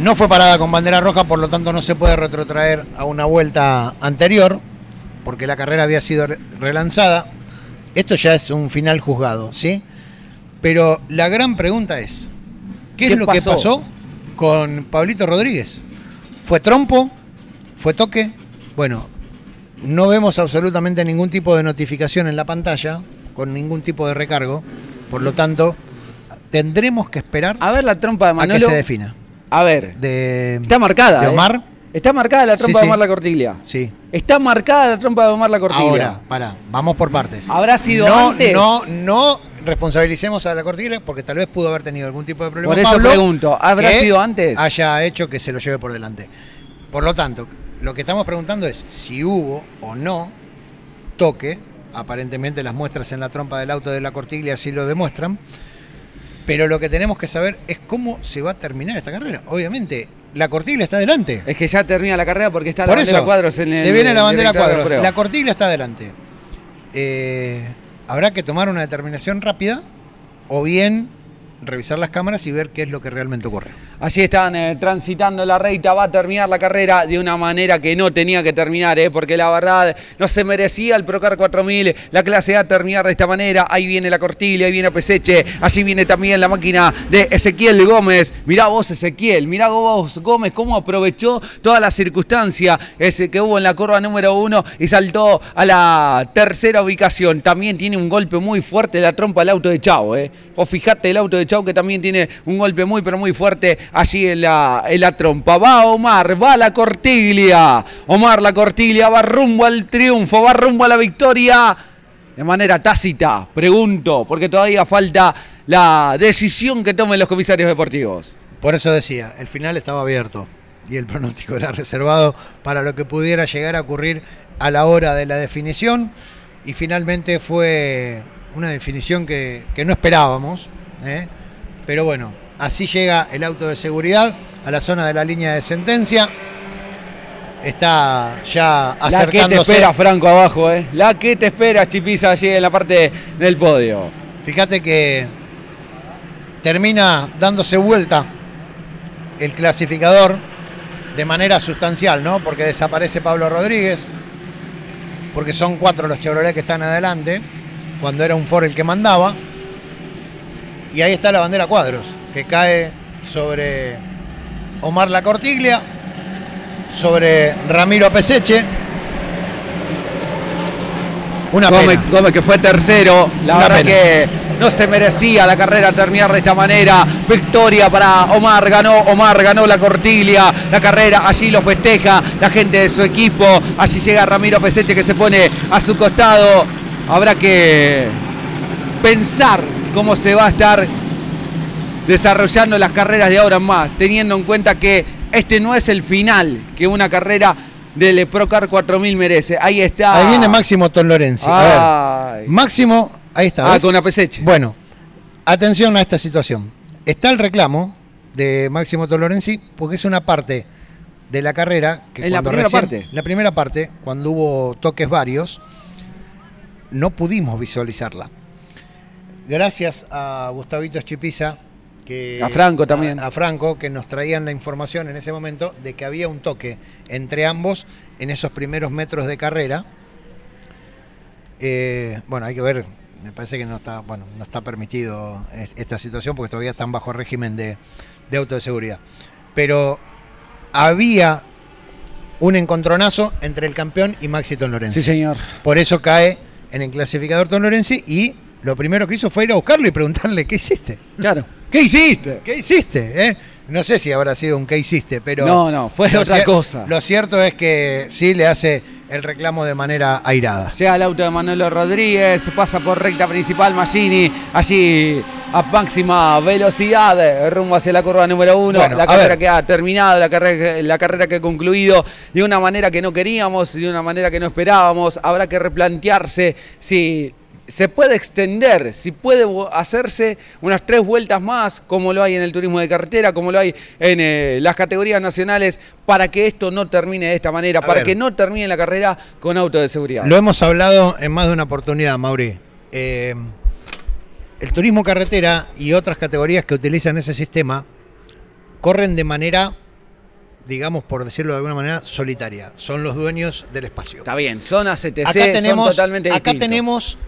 No fue parada con bandera roja, por lo tanto no se puede retrotraer a una vuelta anterior, porque la carrera había sido re- relanzada. Esto ya es un final juzgado, ¿sí? Pero la gran pregunta es, ¿qué, es ¿Qué lo pasó? que pasó con Pablito Rodríguez? ¿Fue trompo? ¿Fue toque? Bueno, no vemos absolutamente ningún tipo de notificación en la pantalla, con ningún tipo de recargo. Por lo tanto, tendremos que esperar A ver la trompa de a que Manolo. se defina. A ver, De, está marcada. ¿De ¿eh? Omar? Está marcada la trompa Sí, sí. de Omar la Cortiglia. Sí. Está marcada la trompa de Omar la Cortiglia. Ahora, para, vamos por partes. ¿Habrá sido no, antes? No, no responsabilicemos a la cortilla porque tal vez pudo haber tenido algún tipo de problema. Por eso Pablo, pregunto, ¿habrá sido antes? Haya hecho que se lo lleve por delante. Por lo tanto, lo que estamos preguntando es si hubo o no toque. Aparentemente las muestras en la trompa del auto de la cortiglia así lo demuestran. Pero lo que tenemos que saber es cómo se va a terminar esta carrera. Obviamente, la cortiglia está adelante. Es que ya termina la carrera porque está la Por bandera eso, cuadros en el se viene la bandera cuadros. La cortiglia está adelante. Eh, habrá que tomar una determinación rápida o bien revisar las cámaras y ver qué es lo que realmente ocurre. Allí están eh, transitando la reita, va a terminar la carrera de una manera que no tenía que terminar, eh, porque la verdad no se merecía el Procar 4000, la clase A terminar de esta manera. Ahí viene la cortilla, ahí viene Peseche, allí viene también la máquina de Ezequiel Gómez. Mirá vos Ezequiel, mirá vos Gómez cómo aprovechó toda la circunstancia que hubo en la curva número uno y saltó a la tercera ubicación. También tiene un golpe muy fuerte la trompa del auto de Chao, eh. Vos fijate el auto de Chao que también tiene un golpe muy pero muy fuerte allí en la, en la trompa. Va Omar, va la Cortiglia. Omar la Cortiglia va rumbo al triunfo, va rumbo a la victoria. De manera tácita, pregunto, porque todavía falta la decisión que tomen los comisarios deportivos. Por eso decía, el final estaba abierto y el pronóstico era reservado para lo que pudiera llegar a ocurrir a la hora de la definición y finalmente fue una definición que, que no esperábamos, ¿eh? pero bueno, Así llega el auto de seguridad a la zona de la línea de sentencia. Está ya La que te acercándose. espera Franco abajo, ¿eh? La que te espera Chipisa allí en la parte del podio. Fíjate que termina dándose vuelta el clasificador de manera sustancial, ¿no? Porque desaparece Pablo Rodríguez, porque son cuatro los Chevrolet que están adelante, cuando era un Ford el que mandaba. Y ahí está la bandera cuadros, que cae sobre Omar La Cortiglia, sobre Ramiro Peseche. Una Gómez, pena. Gómez que fue tercero. La Una verdad pena. que no se merecía la carrera terminar de esta manera. Victoria para Omar, ganó Omar, ganó la cortilia. La carrera allí lo festeja la gente de su equipo. Allí llega Ramiro Peseche que se pone a su costado. Habrá que pensar cómo se va a estar desarrollando las carreras de ahora en más, teniendo en cuenta que este no es el final que una carrera del Procar 4000 merece. Ahí está. Ahí viene Máximo Ton Lorenzi. A ver. Ay. Máximo, ahí está. Ah, ¿ves? con una peseche. Bueno, atención a esta situación. Está el reclamo de Máximo Tolorenzi porque es una parte de la carrera que En la primera recién- parte. la primera parte, cuando hubo toques varios, no pudimos visualizarla. Gracias a Gustavito Chipiza, que A Franco también. A, a Franco, que nos traían la información en ese momento de que había un toque entre ambos en esos primeros metros de carrera. Eh, bueno, hay que ver. Me parece que no está, bueno, no está permitido es- esta situación porque todavía están bajo régimen de, de auto de seguridad. Pero había un encontronazo entre el campeón y Maxi Ton Lorenzi. Sí, señor. Por eso cae en el clasificador Ton Lorenzi y lo primero que hizo fue ir a buscarlo y preguntarle qué hiciste. Claro. ¿Qué hiciste? ¿Qué hiciste? eh? No sé si habrá sido un qué hiciste, pero. No, no, fue otra cosa. Lo cierto es que sí le hace el reclamo de manera airada. Llega el auto de Manuel Rodríguez, pasa por recta principal Maggini, allí a máxima velocidad, rumbo hacia la curva número uno. Bueno, la carrera ver. que ha terminado, la carrera, la carrera que ha concluido de una manera que no queríamos, de una manera que no esperábamos. Habrá que replantearse si se puede extender, si puede hacerse unas tres vueltas más, como lo hay en el turismo de carretera, como lo hay en eh, las categorías nacionales, para que esto no termine de esta manera, A para ver. que no termine la carrera con auto de seguridad. Lo hemos hablado en más de una oportunidad, Mauri. Eh, el turismo carretera y otras categorías que utilizan ese sistema corren de manera, digamos, por decirlo de alguna manera, solitaria. Son los dueños del espacio. Está bien, son ACTC, acá son tenemos, totalmente acá distintos. tenemos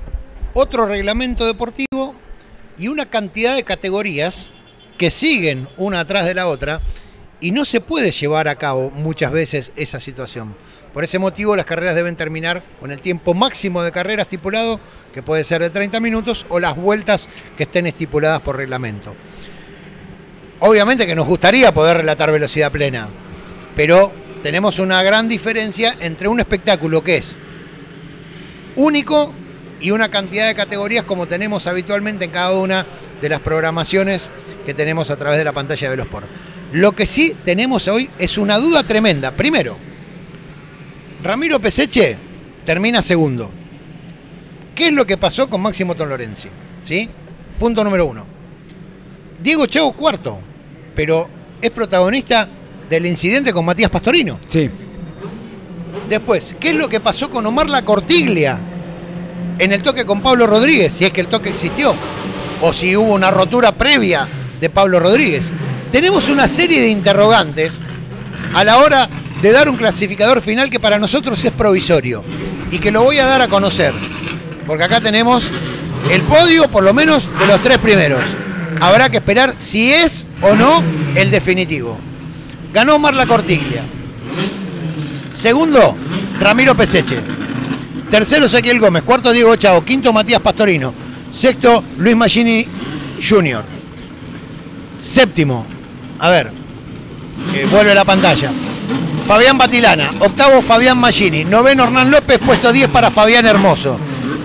otro reglamento deportivo y una cantidad de categorías que siguen una atrás de la otra y no se puede llevar a cabo muchas veces esa situación. Por ese motivo las carreras deben terminar con el tiempo máximo de carrera estipulado, que puede ser de 30 minutos, o las vueltas que estén estipuladas por reglamento. Obviamente que nos gustaría poder relatar velocidad plena, pero tenemos una gran diferencia entre un espectáculo que es único y una cantidad de categorías como tenemos habitualmente en cada una de las programaciones que tenemos a través de la pantalla de Velosport. Lo que sí tenemos hoy es una duda tremenda. Primero, Ramiro Peseche termina segundo. ¿Qué es lo que pasó con Máximo Ton Lorenzi? ¿Sí? Punto número uno. Diego Chau cuarto, pero es protagonista del incidente con Matías Pastorino. Sí. Después, ¿qué es lo que pasó con Omar La Cortiglia en el toque con Pablo Rodríguez? Si es que el toque existió. O si hubo una rotura previa de Pablo Rodríguez. Tenemos una serie de interrogantes a la hora de dar un clasificador final que para nosotros es provisorio. Y que lo voy a dar a conocer. Porque acá tenemos el podio, por lo menos, de los tres primeros. Habrá que esperar si es o no el definitivo. Ganó Omar La Cortiglia. Segundo, Ramiro Peseche. Tercero, Ezequiel Gómez. Cuarto, Diego Chao. Quinto, Matías Pastorino. Sexto, Luis Magini Jr. Séptimo, a ver, vuelve la pantalla. Fabián Batilana. Octavo, Fabián Magini. Noveno, Hernán López. Puesto 10 para Fabián Hermoso.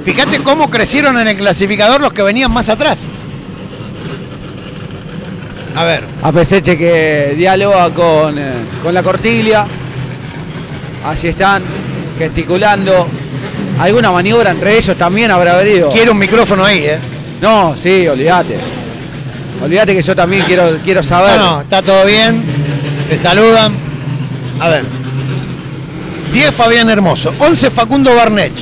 Fíjate cómo crecieron en el clasificador los que venían más atrás. A ver, A Peseche que dialoga con, eh, con la cortilia. Allí están, gesticulando. Alguna maniobra entre ellos también habrá habido. quiero un micrófono ahí, ¿eh? No, sí, olvídate. Olvídate que yo también quiero, quiero saber. No, no, está todo bien. Se saludan. A ver. 10 Fabián Hermoso. 11 Facundo Barnech.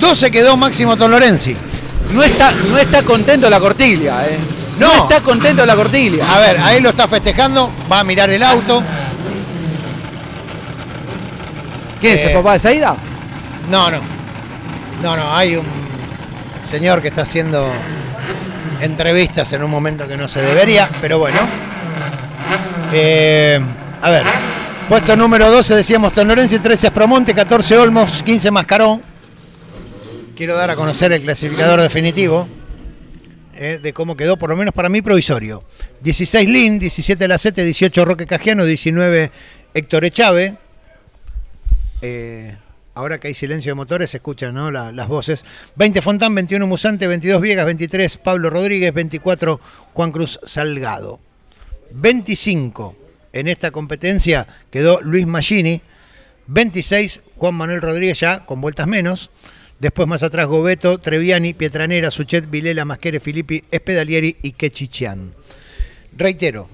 12 quedó Máximo Tolorenzi. No está, no está contento la cortiglia, ¿eh? No. No. está contento la cortiglia. A ver, ahí lo está festejando. Va a mirar el auto. ¿Quién es el Eh, papá de Saida? No, no. No, no, hay un señor que está haciendo entrevistas en un momento que no se debería, pero bueno. Eh, a ver, puesto número 12 decíamos Don Lorenzo, 13 Aspromonte, 14 Olmos, 15 Mascarón. Quiero dar a conocer el clasificador definitivo eh, de cómo quedó, por lo menos para mí, provisorio. 16 Lin, 17 Lacete, 18 Roque Cajiano, 19 Héctor Echave. Eh, ahora que hay silencio de motores, se escuchan ¿no? La- las voces. 20 Fontán, 21 Musante, 22 Viegas, 23 Pablo Rodríguez, 24 Juan Cruz Salgado. 25 en esta competencia quedó Luis Magini. 26 Juan Manuel Rodríguez ya con vueltas menos. Después más atrás Gobeto, Treviani, Pietranera, Suchet, Vilela, Masquere, Filippi, Espedalieri y Quechichian. Reitero,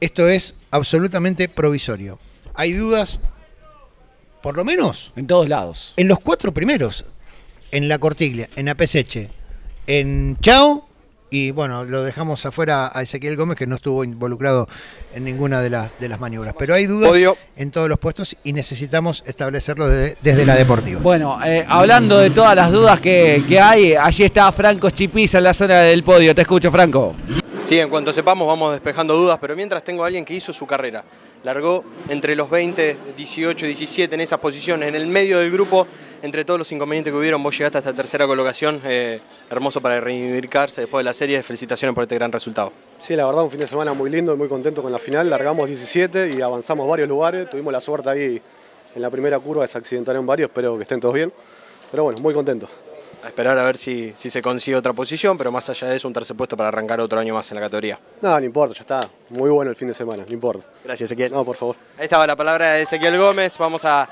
esto es absolutamente provisorio. Hay dudas, por lo menos, En todos lados. en los cuatro primeros. En la Cortiglia, en Apeseche, en Chao y bueno, lo dejamos afuera a Ezequiel Gómez que no estuvo involucrado en ninguna de las, de las maniobras. Pero hay dudas Podio. en todos los puestos y necesitamos establecerlo de- desde la deportiva. Bueno, eh, hablando de todas las dudas que, que hay, allí está Franco Chipiza en la zona del podio. Te escucho, Franco. Sí, en cuanto sepamos vamos despejando dudas, pero mientras tengo a alguien que hizo su carrera. Largó entre los 20, 18, 17 en esas posiciones, en el medio del grupo, entre todos los inconvenientes que hubieron, vos llegaste hasta la tercera colocación, eh, hermoso para reivindicarse después de la serie, felicitaciones por este gran resultado. Sí, la verdad, un fin de semana muy lindo y muy contento con la final. Largamos 17 y avanzamos varios lugares. Tuvimos la suerte ahí en la primera curva, se accidentaron varios, espero que estén todos bien. Pero bueno, muy contento. A esperar a ver si, si se consigue otra posición, pero más allá de eso, un tercer puesto para arrancar otro año más en la categoría. Nada, no importa, ya está. Muy bueno el fin de semana, no importa. Gracias, Ezequiel. No, por favor. Ahí estaba la palabra de Ezequiel Gómez. Vamos a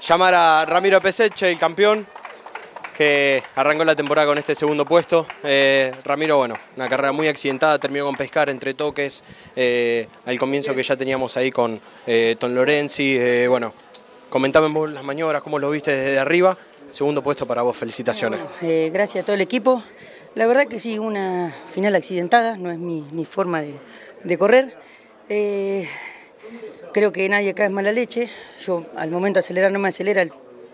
llamar a Ramiro Peseche, el campeón, que arrancó la temporada con este segundo puesto. Eh, Ramiro, bueno, una carrera muy accidentada, terminó con pescar entre toques, eh, al comienzo que ya teníamos ahí con eh, Ton Lorenzi. eh, bueno, comentame vos las maniobras, cómo lo viste desde arriba. Segundo puesto para vos, felicitaciones. Eh, gracias a todo el equipo. La verdad que sí, una final accidentada, no es mi, forma de, correr. Eh, creo que nadie acá es mala leche. Yo al momento acelerar no me acelera.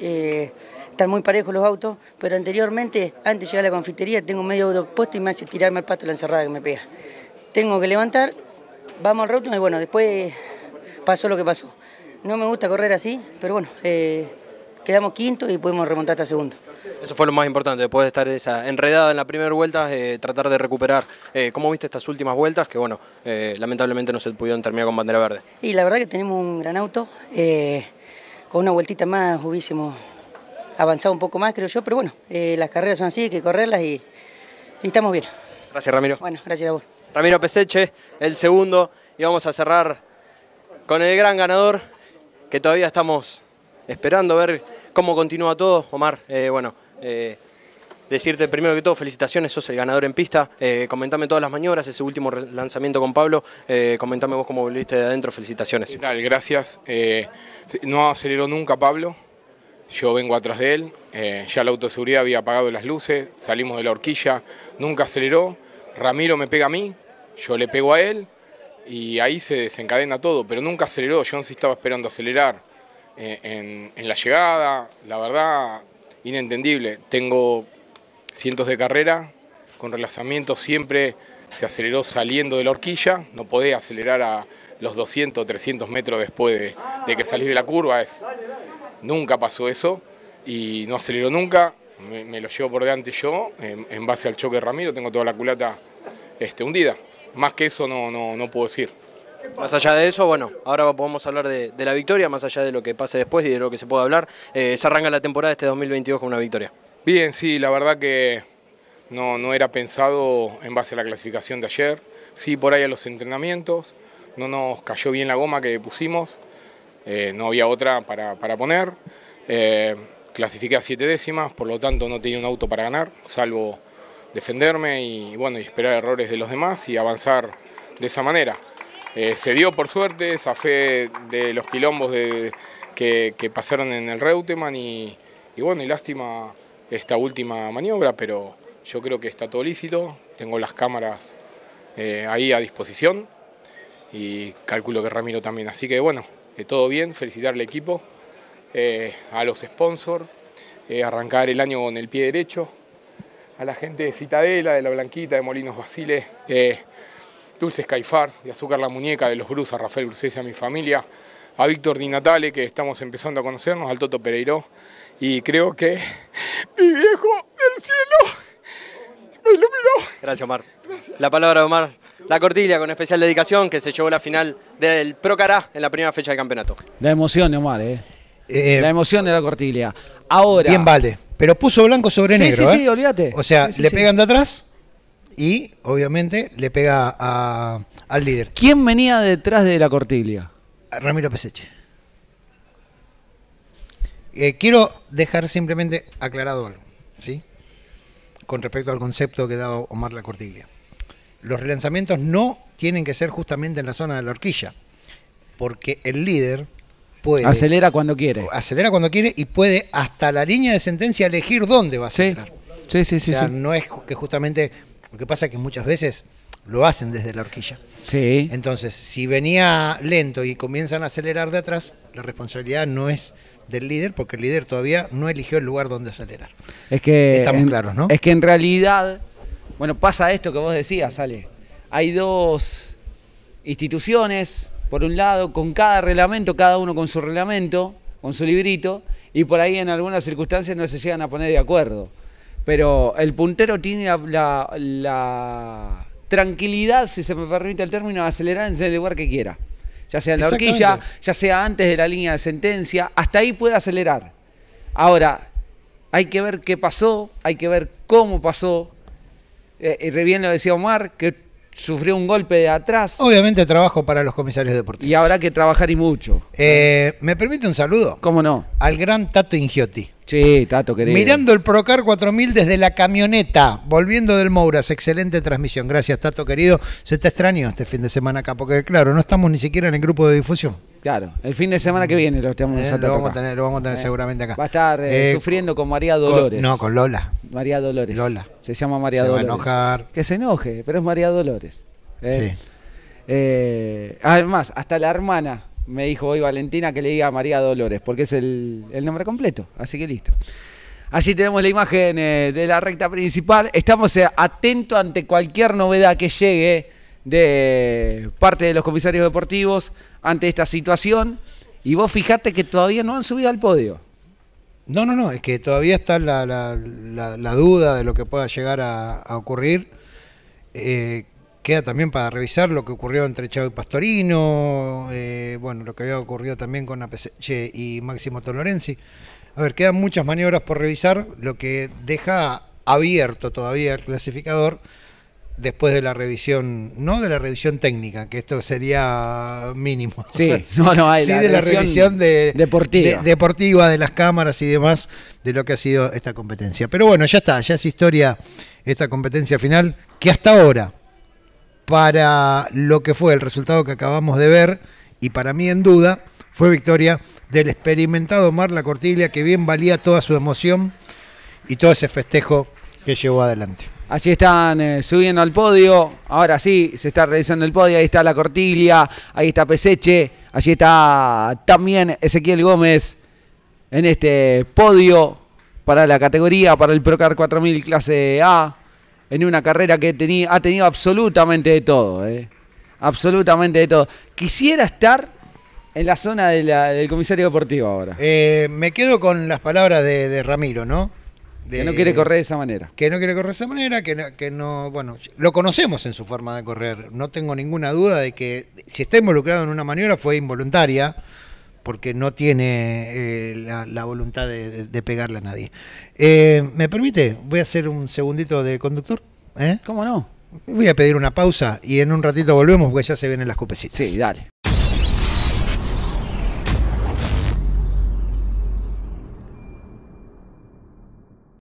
eh, están muy parejos los autos, pero anteriormente, antes de llegar a la confitería, tengo medio auto puesto y me hace tirarme al pato la encerrada que me pega. Tengo que levantar, vamos al roto y bueno, después pasó lo que pasó. No me gusta correr así, pero bueno, quedamos quinto y pudimos remontar hasta segundo. Eso fue lo más importante, después de estar esa enredada en la primera vuelta, eh, tratar de recuperar. Eh, ¿Cómo viste estas últimas vueltas? Que bueno, eh, lamentablemente no se pudieron terminar con bandera verde. Y la verdad que tenemos un gran auto. con una vueltita más hubiésemos avanzado un poco más, creo yo. Pero bueno, las carreras son así, hay que correrlas y, y estamos bien. Gracias, Ramiro. Bueno, gracias a vos. Ramiro Peseche, el segundo, y vamos a cerrar con el gran ganador, que todavía estamos esperando ver cómo continúa todo. Omar, eh, bueno, eh, decirte primero que todo, felicitaciones, sos el ganador en pista. Eh, comentame todas las maniobras, ese último lanzamiento con Pablo. Comentame vos cómo volviste de adentro, felicitaciones. ¿Qué? Gracias. No aceleró nunca Pablo. Yo vengo atrás de él. Ya la autoseguridad había apagado las luces. Salimos de la horquilla. Nunca aceleró. Ramiro me pega a mí. Yo le pego a él. Y ahí se desencadena todo. Pero nunca aceleró. Yo sí estaba esperando acelerar en, la llegada. La verdad, inentendible. Tengo cientos de carrera. Con relanzamiento siempre se aceleró saliendo de la horquilla. No podés acelerar a los 200, 300 metros después de, que salís de la curva. Es, nunca pasó eso y no aceleró nunca. Me, lo llevo por delante yo, en, en base al choque de Ramiro, tengo toda la culata este, hundida. Más que eso no, no, no puedo decir. Más allá de eso, bueno, ahora podemos hablar de, la victoria, más allá de lo que pase después y de lo que se pueda hablar. Eh, se arranca la temporada este 2022 con una victoria. Bien, sí, la verdad que no, no era pensado en base a la clasificación de ayer. Sí, por ahí a los entrenamientos. No nos cayó bien la goma que pusimos. eh, no había otra para, para poner. Eh, clasifiqué a siete décimas, por lo tanto no tenía un auto para ganar, salvo defenderme y bueno, y esperar errores de los demás y avanzar de esa manera. Eh, se dio por suerte esa fe de los quilombos de, que, pasaron en el Reutemann y, bueno, y lástima esta última maniobra, pero yo creo que está todo lícito, tengo las cámaras eh, ahí a disposición y calculo que Ramiro también. Así que bueno, eh, todo bien, felicitar al equipo, a los sponsors, arrancar el año con el pie derecho, a la gente de Citadela, de La Blanquita, de Molinos Basile, Dulce Caifar, de Azúcar La Muñeca, de los Brus, a Rafael Brucés y a mi familia, a Víctor Di Natale, que estamos empezando a conocernos, al Toto Pereiro, y creo que mi viejo del cielo me iluminó. Gracias, Omar. La palabra de Omar. La cortilla con especial dedicación que se llevó la final del Procará en la primera fecha del campeonato. La emoción de Omar, ¿eh? Eh, La emoción de la cortilia. Ahora. bien Valde. Pero puso blanco sobre Sí, negro. sí, ¿eh? sí, olvídate. O sea, Sí, sí, le sí. pegan de atrás y obviamente le pega a- al líder, ¿Quién venía detrás de la cortilia? Ramiro Peseche. Eh, quiero dejar simplemente aclarado algo, ¿sí? Con respecto al concepto que da Omar La Cortiglia. Los relanzamientos no tienen que ser justamente en la zona de la horquilla, porque el líder puede Acelera cuando quiere. acelera cuando quiere y puede hasta la línea de sentencia elegir dónde va a Sí, acelerar. sí, sí, sí. o sea, sí. no es que justamente lo que pasa es que muchas veces lo hacen desde la horquilla. Sí. Entonces, si venía lento y comienzan a acelerar de atrás, la responsabilidad no es del líder, porque el líder todavía no eligió el lugar donde acelerar. Es que. Estamos en- claros, ¿no? Es que en realidad. Bueno, pasa esto que vos decías, Ale. Hay dos instituciones, por un lado, con cada reglamento, cada uno con su reglamento, con su librito, y por ahí en algunas circunstancias no se llegan a poner de acuerdo. Pero el puntero tiene la, la- la tranquilidad, si se me permite el término, de acelerar en el lugar que quiera. Ya sea en la horquilla, ya sea antes de la línea de sentencia, hasta ahí puede acelerar. Ahora, hay que ver qué pasó, hay que ver cómo pasó. Eh, y bien lo decía Omar, que sufrió un golpe de atrás Obviamente trabajo para los comisarios deportivos. y habrá que trabajar y mucho. Eh, ¿Me permite un saludo? ¿Cómo no? Al gran Tato Ingiotti. Sí, Tato, querido. Mirando el Procar 4000 desde la camioneta, volviendo del Mouras. Excelente transmisión. Gracias, Tato querido. Se te extrañó este fin de semana acá, porque claro, no estamos ni siquiera en el grupo de difusión. Claro, el fin de semana que viene lo estamos Eh, lo, vamos a tener, lo vamos a tener Eh, seguramente acá. Va a estar eh, Eh, sufriendo con María con- Dolores. no, con Lola. María Dolores. Lola. Se llama María Se va a Dolores. enojar. Que se enoje, pero es María Dolores. Sí. además, hasta la hermana me dijo hoy Valentina que le diga María Dolores, porque es el, el nombre completo. Así que listo. Allí tenemos la imagen eh, de la recta principal. Estamos eh, atentos ante cualquier novedad que llegue de parte de los comisarios deportivos ante esta situación. Y vos fijate que todavía no han subido al podio. No, no, no, es que todavía está la, la- duda de lo que pueda llegar a, a ocurrir. Eh, queda también para revisar lo que ocurrió entre Chavo y Pastorino, eh, bueno, lo que había ocurrido también con Apeseche y Máximo Tolorenzi. A ver, quedan muchas maniobras por revisar, lo que deja abierto todavía el clasificador después de la revisión, no de la revisión técnica, que esto sería mínimo. Sí, no, no, hay sí la de la revisión revisión de, deportiva. de- deportiva, de las cámaras y demás, de lo que ha sido esta competencia. Pero bueno, ya está, ya es historia esta competencia final, que hasta ahora, para lo que fue el resultado que acabamos de ver, y para mí en duda, fue victoria del experimentado Marla Cortiglia, que bien valía toda su emoción y todo ese festejo que llevó adelante. Allí están eh, subiendo al podio. Ahora sí, se está realizando el podio. Ahí está la Cortilia, ahí está Peseche, allí está también Ezequiel Gómez en este podio para la categoría, para el Procar 4000 clase A, en una carrera que tenía, ha tenido absolutamente de todo. eh. Absolutamente de todo. Quisiera estar en la zona de la- del comisario deportivo ahora. Eh, me quedo con las palabras de, de Ramiro, ¿no? De- que no quiere correr de esa manera. que no quiere correr de esa manera, que no, que no, bueno, lo conocemos en su forma de correr. No tengo ninguna duda de que si está involucrado en una maniobra fue involuntaria, porque no tiene eh, la, la voluntad de, de- de pegarle a nadie. Eh, ¿Me permite? Voy a hacer un segundito de conductor. ¿eh? ¿Cómo no? Voy a pedir una pausa y en un ratito volvemos porque ya se vienen las cupecitas. Sí, dale.